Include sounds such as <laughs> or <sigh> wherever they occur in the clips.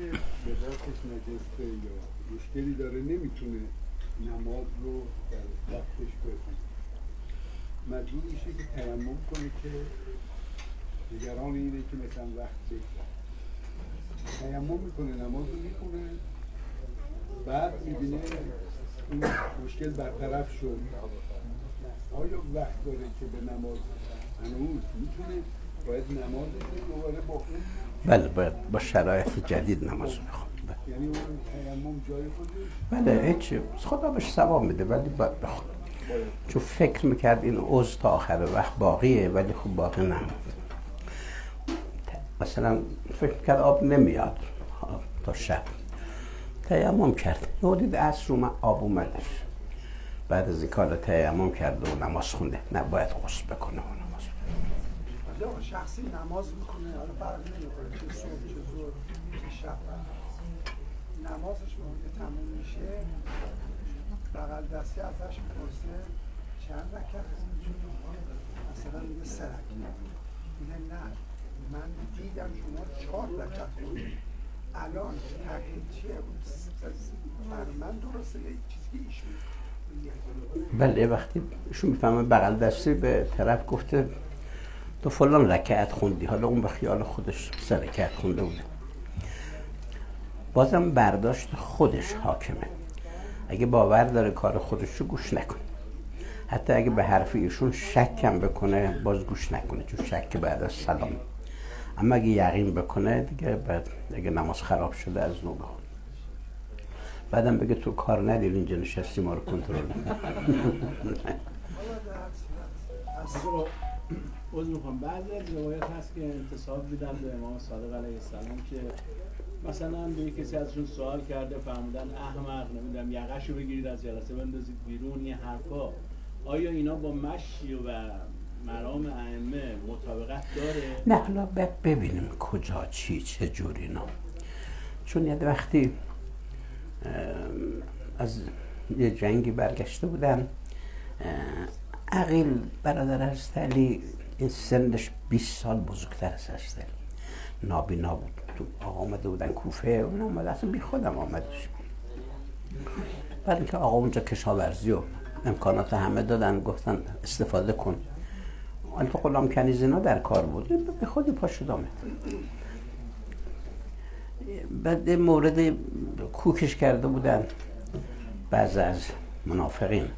که به دستش نجسته یا مشکلی داره نمی‌تونه نماز رو در وقتش بخونه. مجبور میشه که تیمم کنه که نگران اینه که مثلا وقت بگذر تیمم می‌کنه نماز رو می‌کنه بعد می‌بینه این مشکل برطرف شد. آیا وقت داره که به نماز هنوز می‌تونه باید نماز دوباره با اون بله باید با شرایط جدید نماز بخون یعنی خودش بله هیچ خدا بهش ثواب میده ولی باید بخون چون فکر می‌کرد این عضو تا آخر وقت باقیه ولی خب باقی نمود مثلا فکر می‌کرد آب نمیاد تا شب. تیمم کرد. یهو دید عصر آب اومدش. بعد از این کار تیمم کرد و نماز خونده. نه باید غسل بکنه و نماز بخونه. یا شخصی نماز می‌کنه حالا فرق نمی‌کنه چه صبح چه ظهر چه شب. نمازش موقع تموم میشه. بغل دستی ازش می‌پرسه چند رکعت مثلا میگه سه رکعت. میگه نه من دیدم شما چهار رکعت خوندی الان تغییر چیه؟ برای من درسته یه چیزی که ایشون. بله وقتی ایشون می‌فهمه بغل دستی به طرف گفته تو فلان رکعت خوندی. حالا اون به خیال خودش سه رکعت خونده بوده. بازم برداشت خودش حاکمه. اگه باور داره کار خودش رو گوش نکن حتی اگه به حرف ایشون شکم بکنه باز گوش نکنه چون شک بعد از سلام. اما اگه یقین بکنه دیگه بعد اگه نماز خراب شده از نو بخون. بعدم بگه تو کار نداری اینجا نشستی ما رو کنترل <laughs> <laughs> عذر می‌خوام. بعضی از روایت هست که انتصاب دیدن به امام صادق علیه السلام که مثلا به کسی ازشون سوال کرده فهمیدن احمق نمی‌دونم یقش رو بگیرید از جلسه بندازید بیرون این حرفا. آیا اینا با مشی و مرام ائمه مطابقت داره؟ نه حالا ببینیم کجا چی چه جوری اینا. چون یه وقتی از یه جنگی برگشته بودن عقیل برادر علی این سنش 20 سال بزرگتر از هست علی نابینا بود. تو آقا آمده بودن کوفه. اون آمده اصلا بی خودم آمدش. بعد اینکه آقا اونجا کشاورزی و امکانات همه دادن گفتن استفاده کن. آن تو غلام کنیز اینا در کار بود. به خودی پا شد آمد. بعد مورد کوکش کرده بودن بعض از منافقین.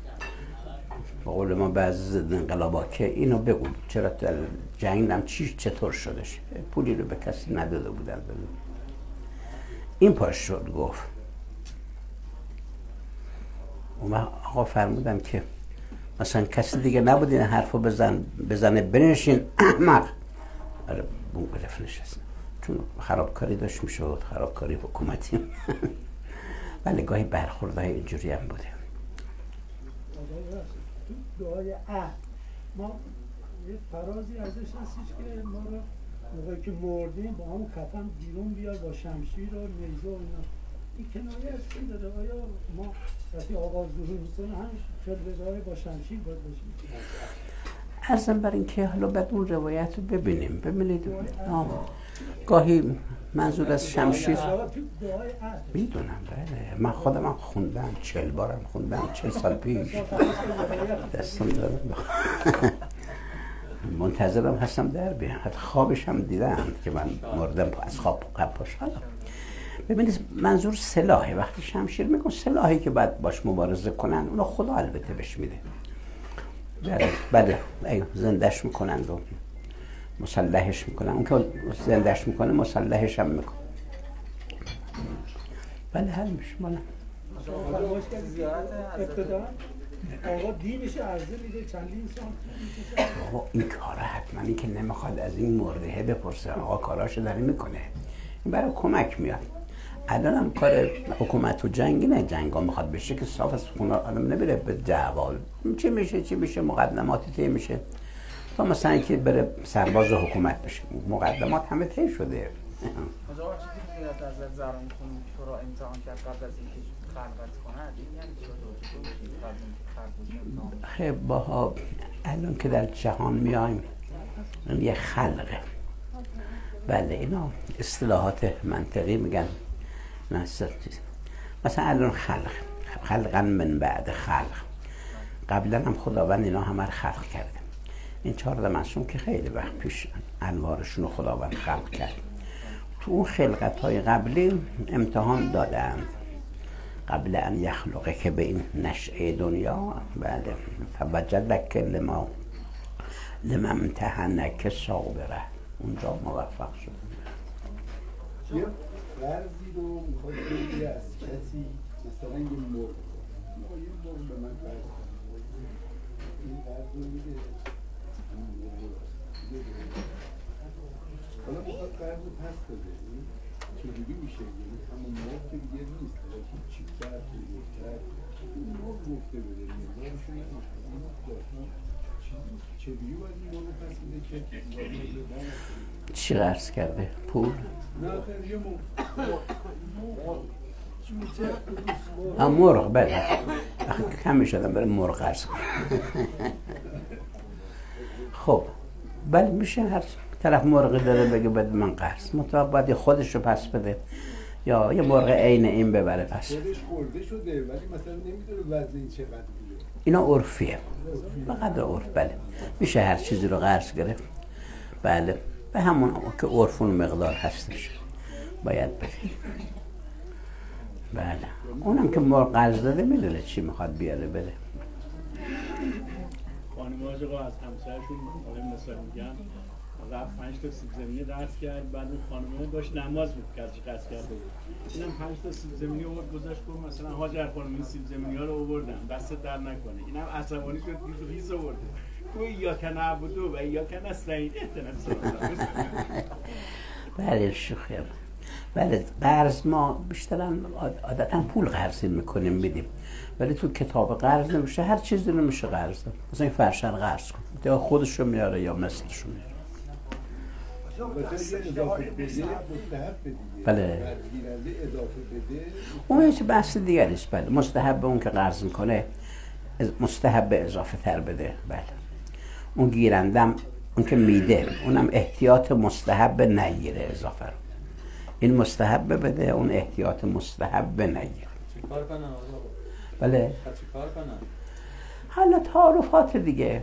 به قول ما بعض ضد انقلابا که اینو بگو. چرا در جنگ هم چی چطور شدش؟ پولی رو به کسی نداده بودن. بگو. این پاش شد گفت. اون وقت آقا فرمودم که مثلا کسی دیگه نبود این حرفو بزن بزنه بنشین. <clears throat> احمق آره بون گرفت نشست. چون خرابکاری داشت می‌شد خرابکاری حکومتی. <laughs> ولی گاهی برخوردهای اینجوری هم بوده. دعای عهد. ما یه فرازی ازش هستش که ما رو موقعی که مردیم با همون کفن بیرون بیار با شمشیر و نیزه و اینا. این کنایه از چی داره؟ آیا ما وقتی آقا ظهور می‌کنه هم خلوه با شمشیر باید باشیم؟ ارزم بر اینکه حالا بعد اون روایت رو ببینیم. ببینید. آه. گاهی منظور از شمشیر. می‌دونم بله. من خودم خوندم چل بارم خوندم چل سال پیش. دستم دارم. منتظرم هستم در بیان. حتی خوابش هم دیدم که من مردم از خواب قپاش حالا. ببینید منظور سلاحه. وقتی شمشیر میگن سلاحی که باید باش مبارزه کنن اونو خدا البته بهش میده. بله بله. زندش می‌کنند و مسلحش می‌کنن اون که زندش می‌کنه مسلحش هم می‌کنه. بله حل میشه. مالا ابتدا آقا آقا این کار حتما این که نمی‌خواد از این مرده بپرسه. آقا کاراشو داره می‌کنه. این برای کمک میاد. الان هم کار حکومت و جنگی نه. جنگ می‌خواد بشه که صاف از خونه آدم نمیره به دعوا. چی میشه؟ چی میشه؟ مقدماتی طی میشه. تا مثلا که بره سرباز حکومت بشه. مقدمات همه طی شده. اینکه اینکه خیلی باها الان که در جهان میایم این یه خلقه. بله اینا اصطلاحات منطقی میگن. مثلا الان خلق. خلقا من بعد خلق. قبلا هم خداوند اینا همه خلق کرده. این چهار معصوم که خیلی وقت پیش انوارشون خداوند خلق کرد. تو اون خلقت های قبلی امتحان دادند قبل ان یخلقه که به این نشعه دنیا بله فوجدک لما لما امتحنک صابره. اونجا موفق شد. یه قرضی رو می‌خواد بگیره از کسی مثلا یه ما یه مرغ به من قرض. این رو اون مرغ رو میده. حالا می‌خواد قرض پس بده چجوری میشه یعنی همون که دیگه نیست چی کرد مرغ گفته بده نمیشه باید این پس بده که؟ چی قرض کرده؟ پول؟ نه یه مرغ مرغ بله آخه کم می‌شدم برای مرغ <laughs> خب بله میشه هر طرف مرغی داره بگه بده من قرض. مطابق باید خودش رو پس بده. یا یه مرغ عین این ببره پس. خورده شده ولی مثلا نمی‌دونه وزن این چقدر بوده. اینا عرفیه. فقط عرف بله. میشه هر چیزی رو قرض گرفت. بله. به همون که عرف اون مقدار هستش. باید بده. بله. اونم که مرغ قرض داده می‌دونه چی می‌خواد بیاره بده خانم آقا از همسرشون حالا مثال میگم رفت پنج تا سیب زمینی درس کرد بعد اون خانمه داشت نماز می‌کرد که قصد کرده بود. اینم پنج تا سیب زمینی آورد گذاشت گفت مثلا هاجر خانم این سیب زمینی ها رو آوردم دست در نکنه. اینم عصبانی شد ریز ریز آورده. گفت یا کن عبدو و یا کن استعین. بله شوخی. بله قرض ما بیشتر عادتا پول قرض می‌کنیم میدیم. ولی تو کتاب قرض نمیشه هر چیزی رو میشه قرض داد. مثلا این فرشن قرض کن. یا خودش رو میاره یا مثلش رو میاره. بله. اون یه بحث دیگری است. بله. مستحب اون که قرض می‌کنه مستحب اضافه تر بده. بله. اون گیرندم اون که میده اونم احتیاط مستحب نگیره اضافه رو. این مستحب بده اون احتیاط مستحب نگیره؟ بله. پس چیکار کنم؟ حالا تعارفات دیگه.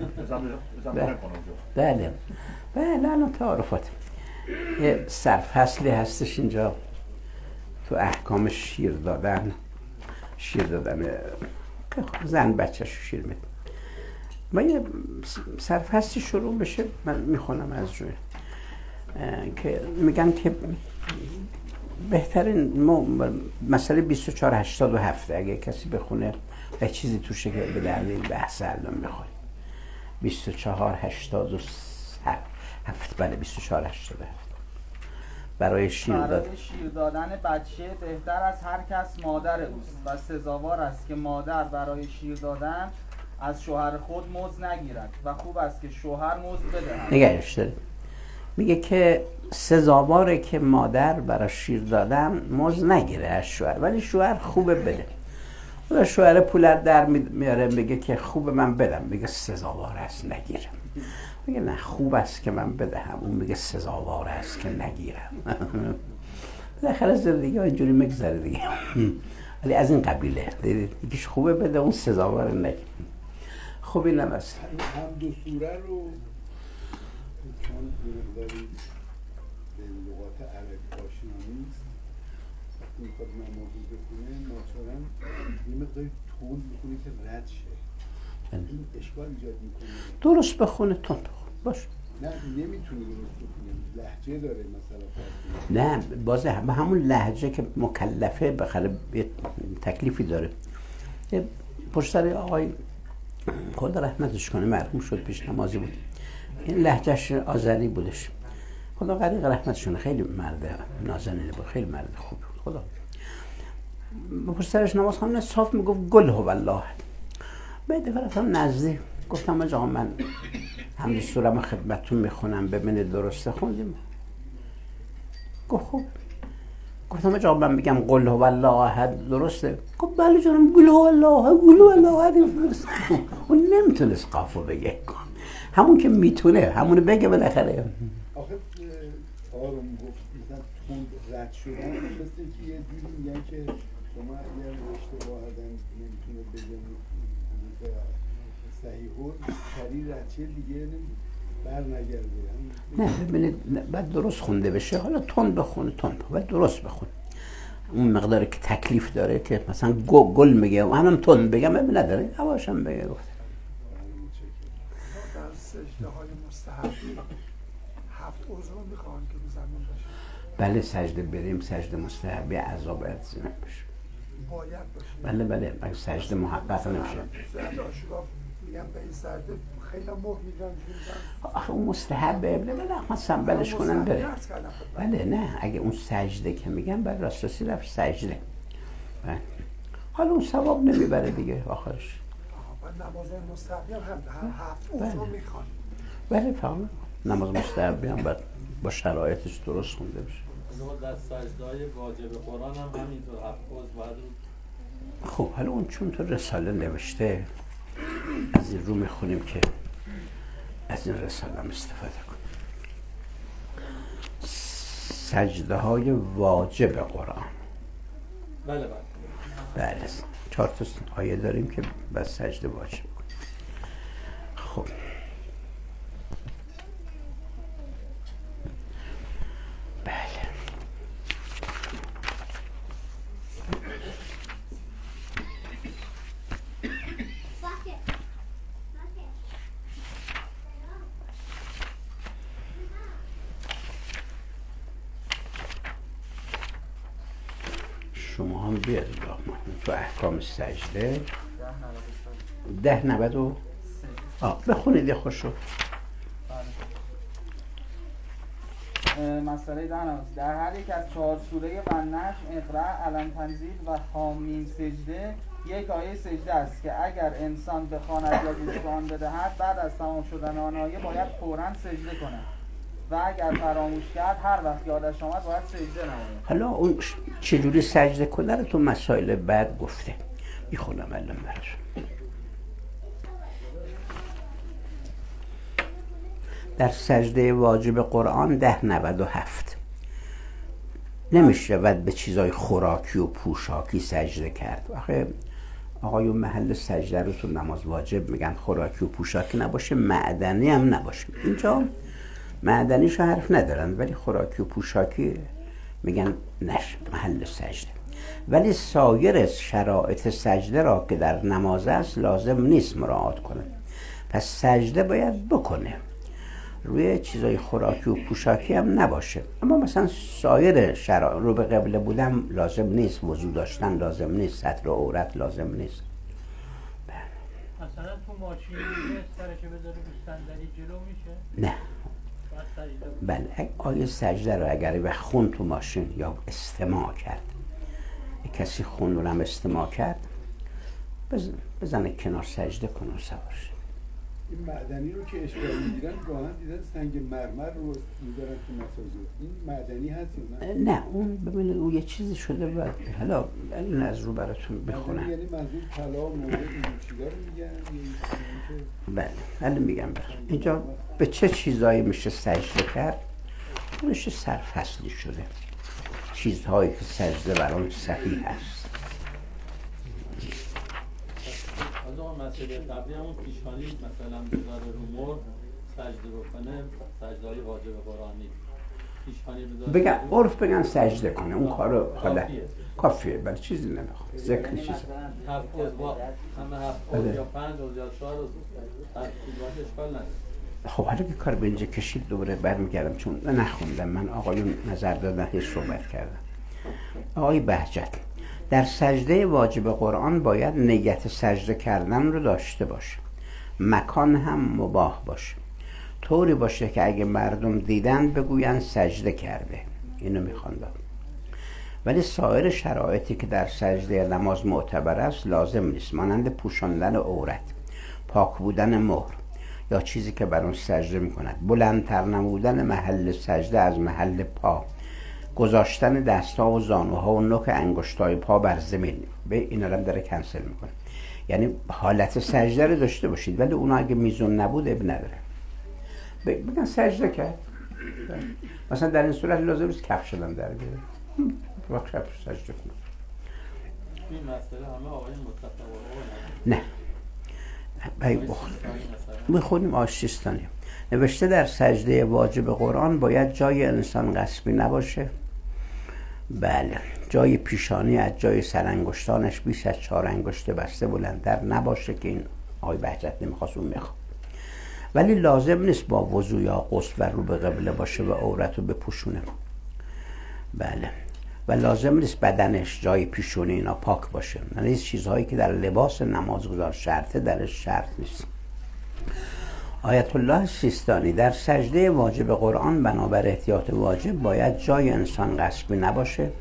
بله. بله. بله الان تعارفات. یه سرفصلی هستش اینجا. تو احکام شیر دادن. شیر دادن. که خب زن بچهش شیر میده. و یه سرفصلی شروع بشه من می‌خونم از روی اه، که میگن که بهترین ما مسئله 2487 اگه کسی بخونه و چیزی توشه که به دلیل بحث الان می‌خواد 24 87 بله 24 87 برای شیر داد شیر دادن بچه بهتر از هر کس مادر اوست و سزاوار است که مادر برای شیر دادن از شوهر خود مزد نگیرد و خوب است که شوهر مزد بدهد. نگهش داره میگه که سزاواره که مادر برای شیر دادن مز نگیره از شوهر. ولی شوهر خوبه بده. حالا شوهر پولر در می- میاره میگه که خوبه من بدم. میگه سزاوار است نگیرم. میگه نه خوب است که من بدهم. اون میگه سزاوار است که نگیرم. <laughs> بالاخره زندگی ها اینجوری میگذره دیگه. <laughs> ولی از این قبیله. دیدید یکیش خوبه بده اون سزاوار نگیره. خب این هم هم دو سوره رو به لغات عربی آشنا نیست. وقتی می‌خواد نمازی بخونه ناچارن یه مقداری تون می‌خونه که رد شه. این اشکال ایجاد می‌کنه. درست بخونه تون بخون باش. نه نمی‌تونه درست بخونه لحجه داره مثلا نه باز همون لحجه که مکلفه بخره یه تکلیفی داره. یه پشت سر آقای خدا رحمتش کنه مرحوم شد پیش نمازی بود. این لحجهش آذری بودش. خدا غریق رحمتش کنه خیلی مرد نازنینه بود خیلی مرد خوبی بود. خدا. با پشت سرش نماز خواندن صاف می‌گفت گل هو الله دفعه رفتم نزدیک گفتم آقا من همین سورم خدمتتون می‌خونم ببینید درسته خوندیم. گفت خب گفتم آقا من میگم قل هو الله احد. درسته؟ گفت بله جانم قل هو الله احد قل هو الله احد. اون نمی‌تونست قافو بگه. همون که می‌تونه همونو بگه بالاخره. آخه اه، آروم گفت مثلا تند رد شدن. مثل که یه جوری میگن که شما اگر اشتباه آدم نمی‌تونه بگه صحیح و سریع رچه دیگه نمی- بر نگرده نه ببینید باید درست خونده بشه. حالا تون بخونه تون باید درست بخون. اون مقداری که تکلیف داره که مثلا گو گل میگه و همون تون بگم ببین نداره. هواشم بگه گفت در سجده های مستحبی هفت عضو رو می‌خوان که رو زمین باشه بله سجده بریم سجده مستحبی عذاب زنه بشه بله بله. اگه سجده محقق نمیشه. به این سجده خیلی آخه اون مستحبه بله بله سنبلش کنن بره بله. نه. اگه اون سجده که میگن بر راستاسی رفت سجده. بله. حالا اون ثواب نمی‌بره دیگه آخرش. نماز مستحبی هم هم هفت عضو بله. می‌خوان. بله فهم نماز مستحبی هم باید با شرایطش درست خونده بشه. خب در سجدهای واجب قرآن هم همینطور هفت عضو باید خب حالا اون چون تو رساله نوشته از این رو می‌خونیم که از این رساله هم استفاده کنیم. سجده های واجب قرآن. بله بله. بله. چهار تا آیه داریم که بس سجده واجب. کنیم خب. شما هم بیاد تو احکام سجده. ده نود و آه بخونید یه خوش رو اه، مسئله در هر یک از چهار سوره و نجم اقرا علم تنزیل و حامیم سجده یک آیه سجده است که اگر انسان بخواند یا گوش به آن بدهد بعد از تمام شدن آن آیه باید فورا سجده کند. و اگر فراموش کرد هر وقت یادش آمد باید سجده نماید. حالا اون چجوری سجده کنه رو تو مسائل بعد گفته. می‌خونم الان براتون. در سجده واجب قرآن ده نود و هفت. نمیشه ود به چیزای خوراکی و پوشاکی سجده کرد. آخه آقایون محل سجده رو تو نماز واجب میگن خوراکی و پوشاکی نباشه معدنی هم نباشه. اینجا معدنیشو حرف ندارن ولی خوراکی و پوشاکی میگن نش محل سجده. ولی سایر شرایط سجده را که در نماز است لازم نیست مراعات کنه. پس سجده باید بکنه. روی چیزای خوراکی و پوشاکی هم نباشه. اما مثلا سایر شرایط رو به قبله بودن لازم نیست. وضو داشتن لازم نیست. سطر عورت لازم نیست. مثلا تو ماشین یه سرشو بذاره جلو میشه؟ نه. بله آیه سجده رو اگر به خون تو ماشین یا استماع کرد کسی خون رو هم استماع کرد بزن- بزنه کنار سجده کنه و سوار شه. این معدنی رو که اشکال می‌گیرن گاهن دیدن سنگ مرمر رو می‌ذارن تو مساجد این معدنی هست یا نه؟ نه اون ببینید اون یه چیزی شده بعد حالا این از رو براتون بخونم یعنی منظور طلا مورد این چیزا رو میگن که بله حالا میگم اینجا به چه چیزایی میشه سجده کرد؟ میشه سرفصلی شده. چیزهایی که سجده بر آن صحیح هست از اون مسئله قبلی همون پیشانی مثلا بذاره رو مرد سجده بکنه سجده های واجب قرآنی. بگن عرف بگن سجده کنه اون کارو حالا کافیه. بله چیزی نمی‌خواد. ذکر چیزی. چیز خب حالا که کار به اینجا کشید دوباره برمیگردم چون نخوندم. من آقایون نظر دادن هیچ صحبت کردم آقای بهجت در سجده واجب قرآن باید نیت سجده کردن رو داشته باشه مکان هم مباه باشه طوری باشه که اگه مردم دیدن بگوین سجده کرده. اینو میخواندم ولی سایر شرایطی که در سجده نماز معتبر است لازم نیست. مانند پوشاندن عورت پاک بودن مهر یا چیزی که بر اون سجده می‌کند. بلندتر نمودن محل سجده از محل پا. گذاشتن دستها و زانوها و نوک انگشتای پا بر زمین. به این هم داره کنسل می‌کنه. یعنی حالت سجده رو داشته باشید ولی اونا اگه میزون نبود اب نداره. بگن سجده کرد. مثلا در این صورت لازم نیست کفش شدن در بیاره. وقت شب سجده مصطفی نه؟ می‌خونیم آشتیستانی نوشته در سجده واجب قرآن باید جای انسان قصبی نباشه. بله. جای پیشانی از جای سرانگشتانش بیش از چهار انگشت بسته بلندتر نباشه که این آقای بهجت نمی‌خواست اون می‌خواد ولی لازم نیست با وضو یا غسل و رو به قبله باشه و عورت رو بپوشونه. بله. و لازم نیست بدنش جای پیشونی اینا پاک باشه. یعنی چیزهایی که در لباس نمازگزار شرطه درش شرط نیست. آیت الله سیستانی. در سجده واجب قرآن بنابر احتیاط واجب باید جای انسان قصبی نباشه.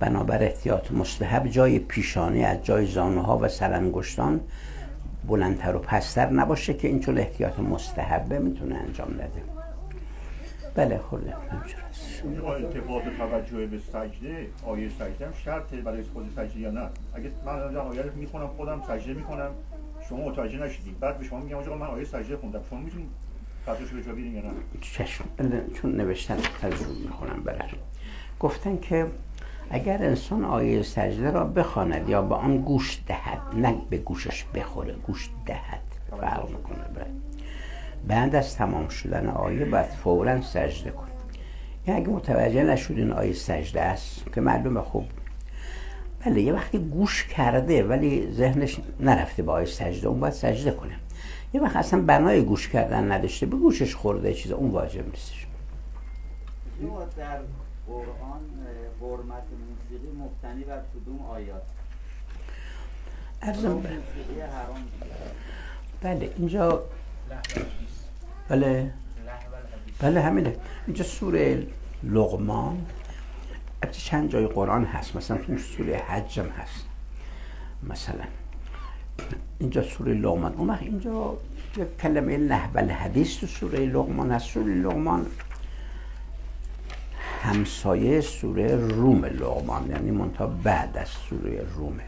بنابر احتیاط مستحب جای پیشانی از جای زانوها و سرانگشتان بلندتر و پستر نباشه که این چون احتیاط مستحبه می‌تونه انجام بده. بله خورده. همچون ارتباط توجه به سجده آیه سجده هم شرطه برای خود سجده یا نه؟ اگه من آیه رو می‌خونم خودم سجده می‌کنم. شما متوجه نشدید. بعد به شما میگم آقا من آیه سجده خوندم. شما می‌تونید فتوش به جا یا نه؟ چشم. بله، چون نوشتن از رو می‌خونم براتون گفتن که اگر انسان آیه سجده را بخواند یا به آن گوش دهد نه به گوشش بخوره گوش دهد. فرق می‌کنه بله. بعد از تمام شدن آیه باید فورا سجده کن یعنی اگه متوجه نشدین آیه سجده است که معلومه خوب بله یه وقتی گوش کرده ولی ذهنش نرفته با آیه سجده اون باید سجده کنه. یه وقت اصلا بنای گوش کردن نداشته به گوشش خورده چیز اون واجب نیستش. در قرآن اه، حرمت موسیقی مبتنی بر کدوم آیات؟ ارزم ب- موسیقی حرام بله. اینجا بله. بله همینه. اینجا سوره لقمان. البته چند جای قرآن هست مثلا تو سوره حج هم هست. مثلا اینجا سوره لقمان. اون وقت اینجا کلمه نحو الحدیث تو سوره لقمان هست. سوره لقمان همسایه سوره روم لقمان یعنی منتها بعد از سوره رومه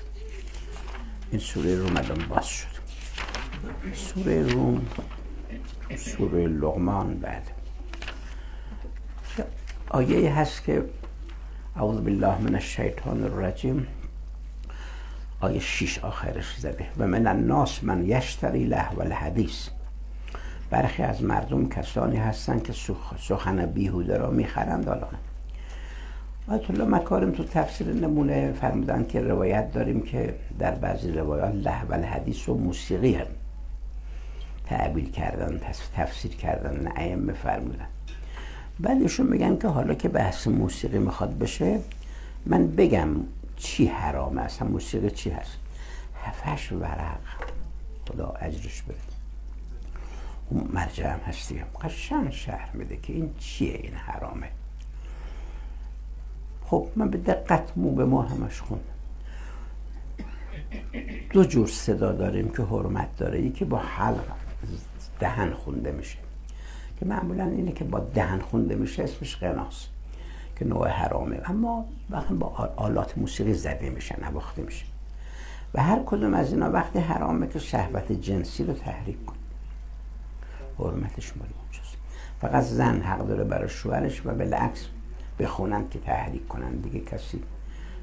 این سوره روم الان باز شد. سوره روم سوره لقمان بعد. آیه هست که اعوذ بالله من الشیطان الرجیم. آیه شیش آخرش زده. و من الناس من یشتری لهو الحدیث. برخی از مردم کسانی هستند که سخ- سخن بیهوده را می‌خرند حالا آیت الله مکارم تو تفسیر نمونه فرمودن که روایت داریم که در بعضی روایات لهو الحدیث و موسیقی هم تعبیر کردن تف- تفسیر کردن ائمه فرمودن. بعد ایشون میگن که حالا که بحث موسیقی می‌خواد بشه من بگم چی حرامه اصلا موسیقی چی هست؟ هفتش ورق. خدا اجرش بده. اون مرجع هم هست قشنگ شهر میده که این چیه این حرامه. خب من به دقت مو به ما همش خوندم دو جور صدا داریم که حرمت داره. یکی با حلق دهن خونده میشه. که معمولا اینه که با دهن خونده میشه اسمش قناس که نوع حرامه اما وقتی با آلات موسیقی زده میشه نواخته میشه. و هر کدوم از اینا وقتی حرامه که شهوت جنسی رو تحریک کن حرمتش مال اونجاست. فقط زن حق داره برای شوهرش و بالعکس بخونن که تحریک کنن. دیگه کسی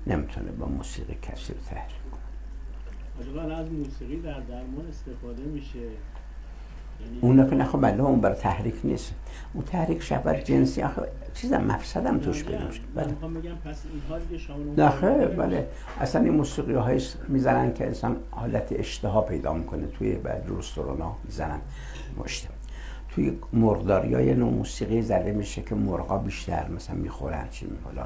نمی‌تونه با موسیقی کسی رو تحریک کنه. از موسیقی در درمان استفاده میشه. یعنی اون که نخوا بله اون برای تحریک نیست. اون تحریک شهوت جنسی آخه چیزم مفسدم توش پیدا میشه بله. پس نمیشه. بله. اصلا این موسیقی های می‌زنن که انسان حالت اشتها پیدا می‌کنه. توی بعد رستورانا می‌زنن مشت. توی مرغداری های نوع موسیقی زده میشه که مرغا بیشتر مثلا می‌خورن چی می‌کنن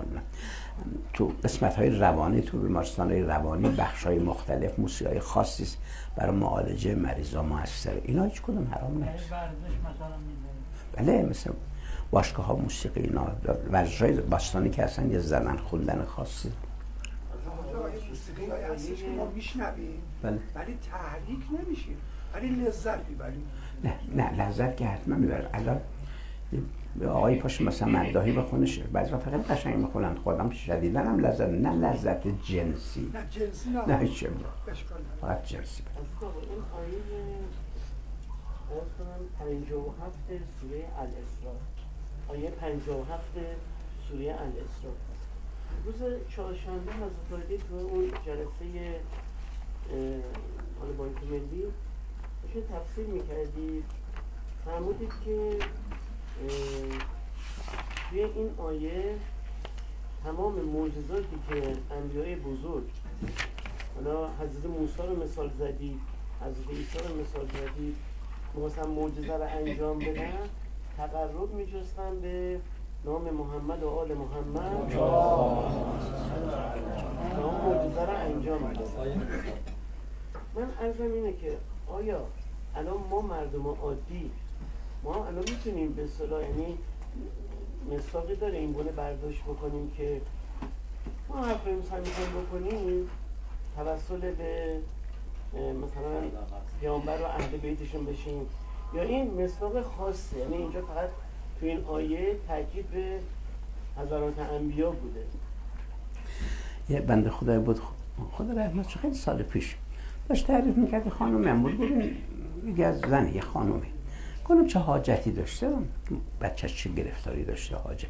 تو قسمت های روانی تو بیمارستان های روانی بخش های مختلف موسیقی های خاصی است. برای معالجه مریضا موثره اینا هیچ کدوم حرام یعنی نیست. بله مثل باشگاه ها موسیقی اینا ورزش های باستانی که اصلا یه زنن خوندن خاصی. موسیقی های هستش که ما میشنویم بله. ولی تحریک نمیشیم. ولی لذت می‌بریم. نه نه لذت که حتما می‌برن الان به آقای پاش مثلا مداهی بخونش بعضی وقت فقط قشنگ می‌خونن خودم شدیدن هم لذت نه لذت جنسی. نه جنسی نه. نه نداره. فقط جنسی. آقا این آیه 57 سوره الاسراء. آیه 57 سوره الاسراء. روز چهارشنبه حضرت عالی تو اون جلسه حالا بانک ملی تفسیر می‌کردید فرمودید که توی این آیه تمام معجزاتی که انبیای بزرگ حالا حضرت موسی رو مثال زدید حضرت عیسی رو مثال زدید مثلا معجزه رو انجام بدن تقرب میجستن به نام محمد و آل محمد. نام معجزه رو انجام بدن من عرضم اینه که آیا الان ما مردم عادی ما الان می‌تونیم به صلاح یعنی مصداقی داره این گونه برداشت بکنیم که ما حرف مثلا می‌خوایم بکنیم توسل به مثلا پیامبر و اهل بیتشون بشیم. یا این مصداق خاصه یعنی اینجا فقط تو این آیه تاکید به حضرات انبیا بوده. یه بنده خدای بود خدا رحمت خیلی سال پیش داشت تعریف می‌کرد خانم بود بودیم یکی از زن یه خانومی کنم چه حاجتی داشته؟ بچه چه گرفتاری داشته حاجت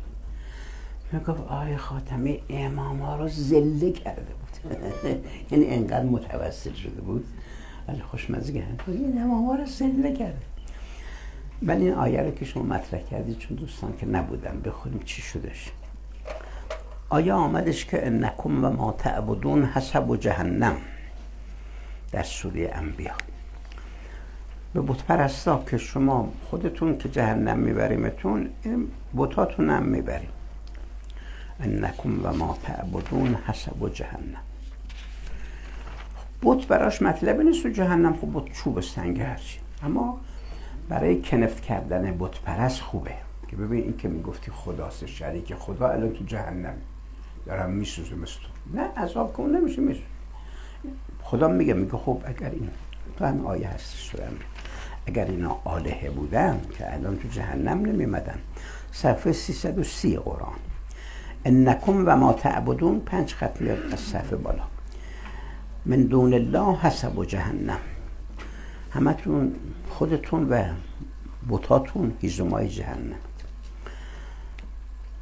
می‌گفت آی خاتمی امام ها رو زله کرده بود. <laughs> یعنی انقدر متوسل شده بود. ولی خوشمزه کرد این امام ها رو زله کرده. ولی این آیه رو که شما مطرح کردید چون دوستان که نبودن بخوریم چی شدش. آیا آمدش که انکم و ما تعبدون حسب و جهنم؟ در سوره انبیا. به بت پرستا که شما خودتون که جهنم میبریمتون این بتاتون هم می‌بریم. انکم و ما تعبدون حسب جهنم. بت براش مطلب نیست و جهنم خب بت چوب سنگ هرچی. اما برای کنف کردن بت پرست خوبه. که ببین این که می‌گفتی خداست شریک خدا الان تو جهنم. دارم میسوزه مثل نه عذاب کن نمیشه میسوزه. خدا میگه میگه خب اگر این تو هم آیه هستش اگر اینا آلهه بودن که الان تو جهنم نمیمدن صفحه 330 قرآن. انکم و ما تعبدون پنج خط میاد از صفحه بالا. من دون الله حسب و جهنم. همتون خودتون و بوتاتون هیزمای جهنم.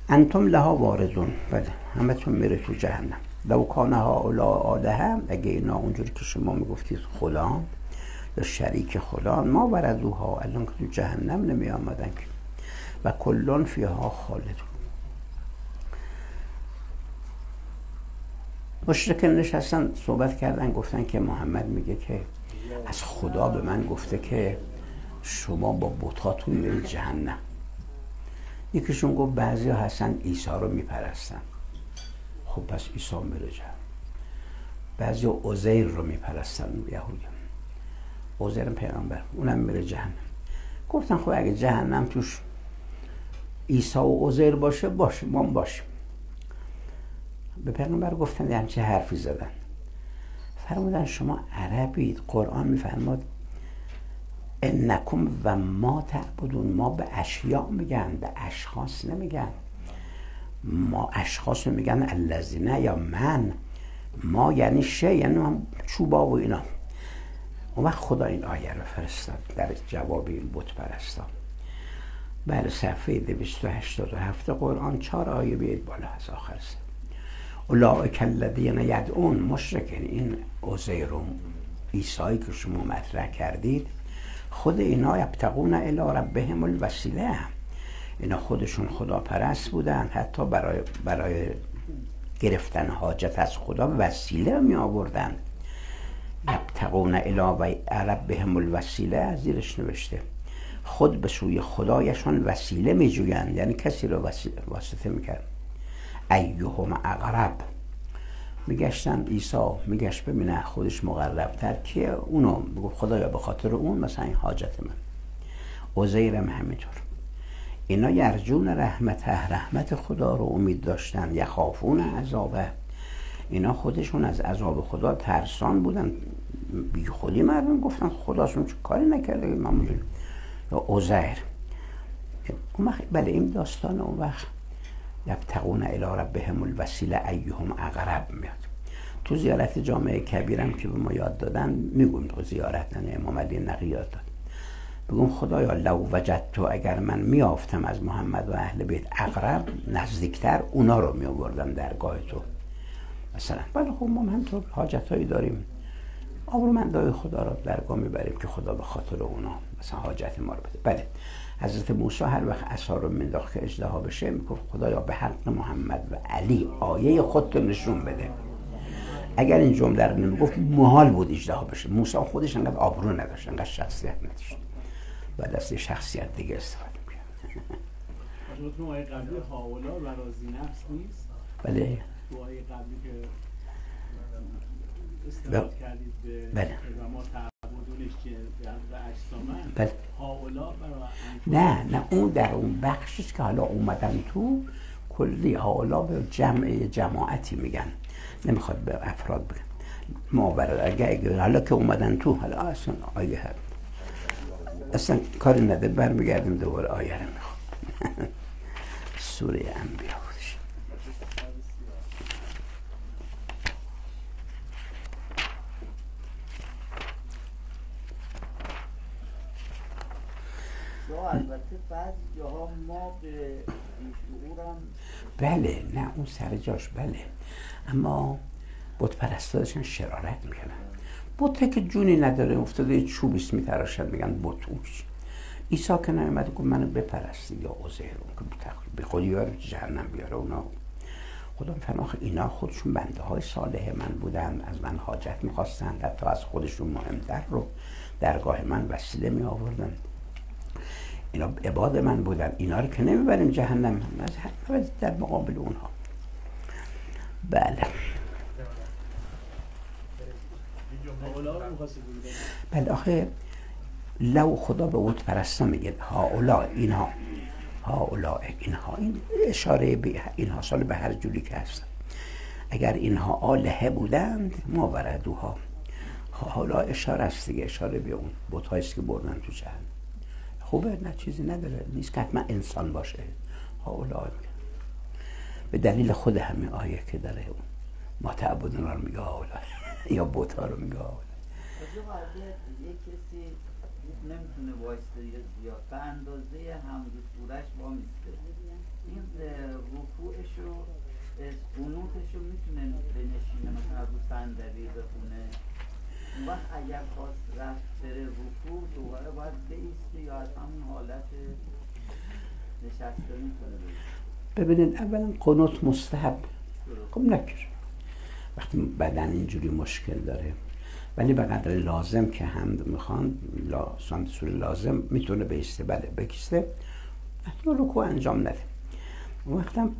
انتم لها واردون. بله همتون میره تو جهنم. لو کانه ها اولا آله هم اگه اینا اونجوری که شما می‌گفتید خدا یا شریک خدا ما وردوها الان که تو جهنم نمی آمدن و کلون فیها خالدون. مشرک نشستن صحبت کردن گفتن که محمد میگه که از خدا به من گفته که شما با بوتاتون میرید جهنم. یکیشون گفت بعضی هستن عیسی رو میپرستن. خب پس عیسی میره جهنم. بعضی عزیر رو میپرستن یهودی. عزیر پیغمبر. اونم میره جهنم. گفتن خب اگه جهنم توش عیسی و عزیر باشه باشه ما باشیم. به پیغمبر گفتن یعنی چه حرفی زدن. فرمودن شما عربید. قرآن میفرماد انکم و ما تعبدون. ما به اشیاء میگن به اشخاص نمیگن. ما اشخاص میگن الذین یا من. ما یعنی شی یعنی هم چوبا و اینا. اون خدا این آیه رو فرستاد در جواب این بت پرستا بله صفحه 287 قرآن چهار آیه بیاید بالا از آخر است اولئک الذین یدعون مشرکین این عزیر و عیسی که شما مطرح کردید خود اینا یبتقون الی ربهم الوسیله. اینا خودشون خدا پرست بودن حتی برای برای گرفتن حاجت از خدا وسیله می آوردن یبتقون الی ربهم الوسیله زیرش نوشته. خود به سوی خدایشان وسیله می جویند یعنی کسی رو واسطه می‌کرد. ایهم اقرب. میگشتن عیسی. میگشت ببینه خودش مقربتر که اونو بگو خدایا به خاطر اون مثلا این حاجت من. عزیرم همینطور. اینا یرجون رحمت رحمت خدا رو امید داشتن. یخافون عذابه. اینا خودشون از عذاب خدا ترسان بودن. بی خودی مردم گفتن خداشون چه کاری نکرده؟ من یا عزیر. اون وقت بله این داستان اون وقت یبتقون الی ربهم الوسیله ایهم اقرب میاد. تو زیارت جامعه کبیرم که به ما یاد دادن می‌گویم تو زیارت امام علی نقی یاد داد. بگم خدایا لو وجد تو اگر من میافتم از محمد و اهل بیت اقرب نزدیکتر اونا رو می درگاه تو. مثلا. بله خب ما هم تو حاجت هایی داریم. آبرومندای خدا را درگاه می‌بریم که خدا به خاطر اونا مثلا حاجت ما رو بده. بله. حضرت موسی هر وقت اصحا رو منداخت که اجدها بشه می‌گفت خدایا به حق محمد و علی آیه خودت نشون بده. اگر این جمله رو نمی‌گفت محال بود اجدها بشه. موسی خودش انقدر آبرو نداشت انقدر شخصیت نداشت. بعد از شخصیت دیگه استفاده می‌کرد. <laughs> قبلی حاولا و رازی نفس نیست؟ بله. آیه قبلی که استفاده کردید به بله. ما تعبدونش که بله. حاولا برای نه نه اون در اون بخشش که حالا اومدن تو کلی حالا به جمع جماعتی میگن. نمی‌خواد به افراد بگن. ما برای اگه, حالا که اومدن تو حالا اصلا آیه هست اصلا کاری نده برمیگردیم دوباره آیه رو می‌خوام. <laughs> سوره انبیا بودش بیشعورم بله نه اون سر جاش بله. اما بت پرستا داشتن شرارت می‌کنن. بته که جونی نداره افتاده یه میتراشد میگن بت اون عیسی که نیومد گفت منو بپرستی یا عزیر اون که به خودی بیاره جهنم بیاره اونا. خدا آخه اینا خودشون بنده های صالح من بودن از من حاجت می‌خواستن حتی از خودشون مهمتر رو درگاه من وسیله می آوردن اینا عباد من بودن. اینا رو که نمی‌بریم جهنم. در مقابل اونها. بله. بله آخه لو خدا به اوت پرستا میگه هاولا اینها. هاولا اینها. این اشاره به اینها سال به هر جوری که هستن اگر اینها آلهه بودند ما وردوها. حالا اشاره است دیگه اشاره به اون بتهاییست که بردن تو جهنم. خوبه نه چیزی نداره نیست که حتما انسان باشه. هاولا به دلیل خود همین آیه که داره ما تعبدنا رو میگه <laughs> یا بوتا رو میگه قضیه یه کسی نمی‌تونه وایسته یا به اندازه حمد و سورش وامیسته. این رکوعش رو قنوتش رو می‌تونه بنشینه مثلا رو صندلی بخونه. اون وقت اگر خواست رفت بره رکوع دوباره باید بیسته یا از همون حالت نشسته ببینید اولا قنوت مستحب. خب نکر. وقتی بدن اینجوری مشکل داره ولی به قدر لازم که حمد می‌خوان لا سور لازم می‌تونه بیسته بله بکسته. حتما رکوع انجام نده. وقتم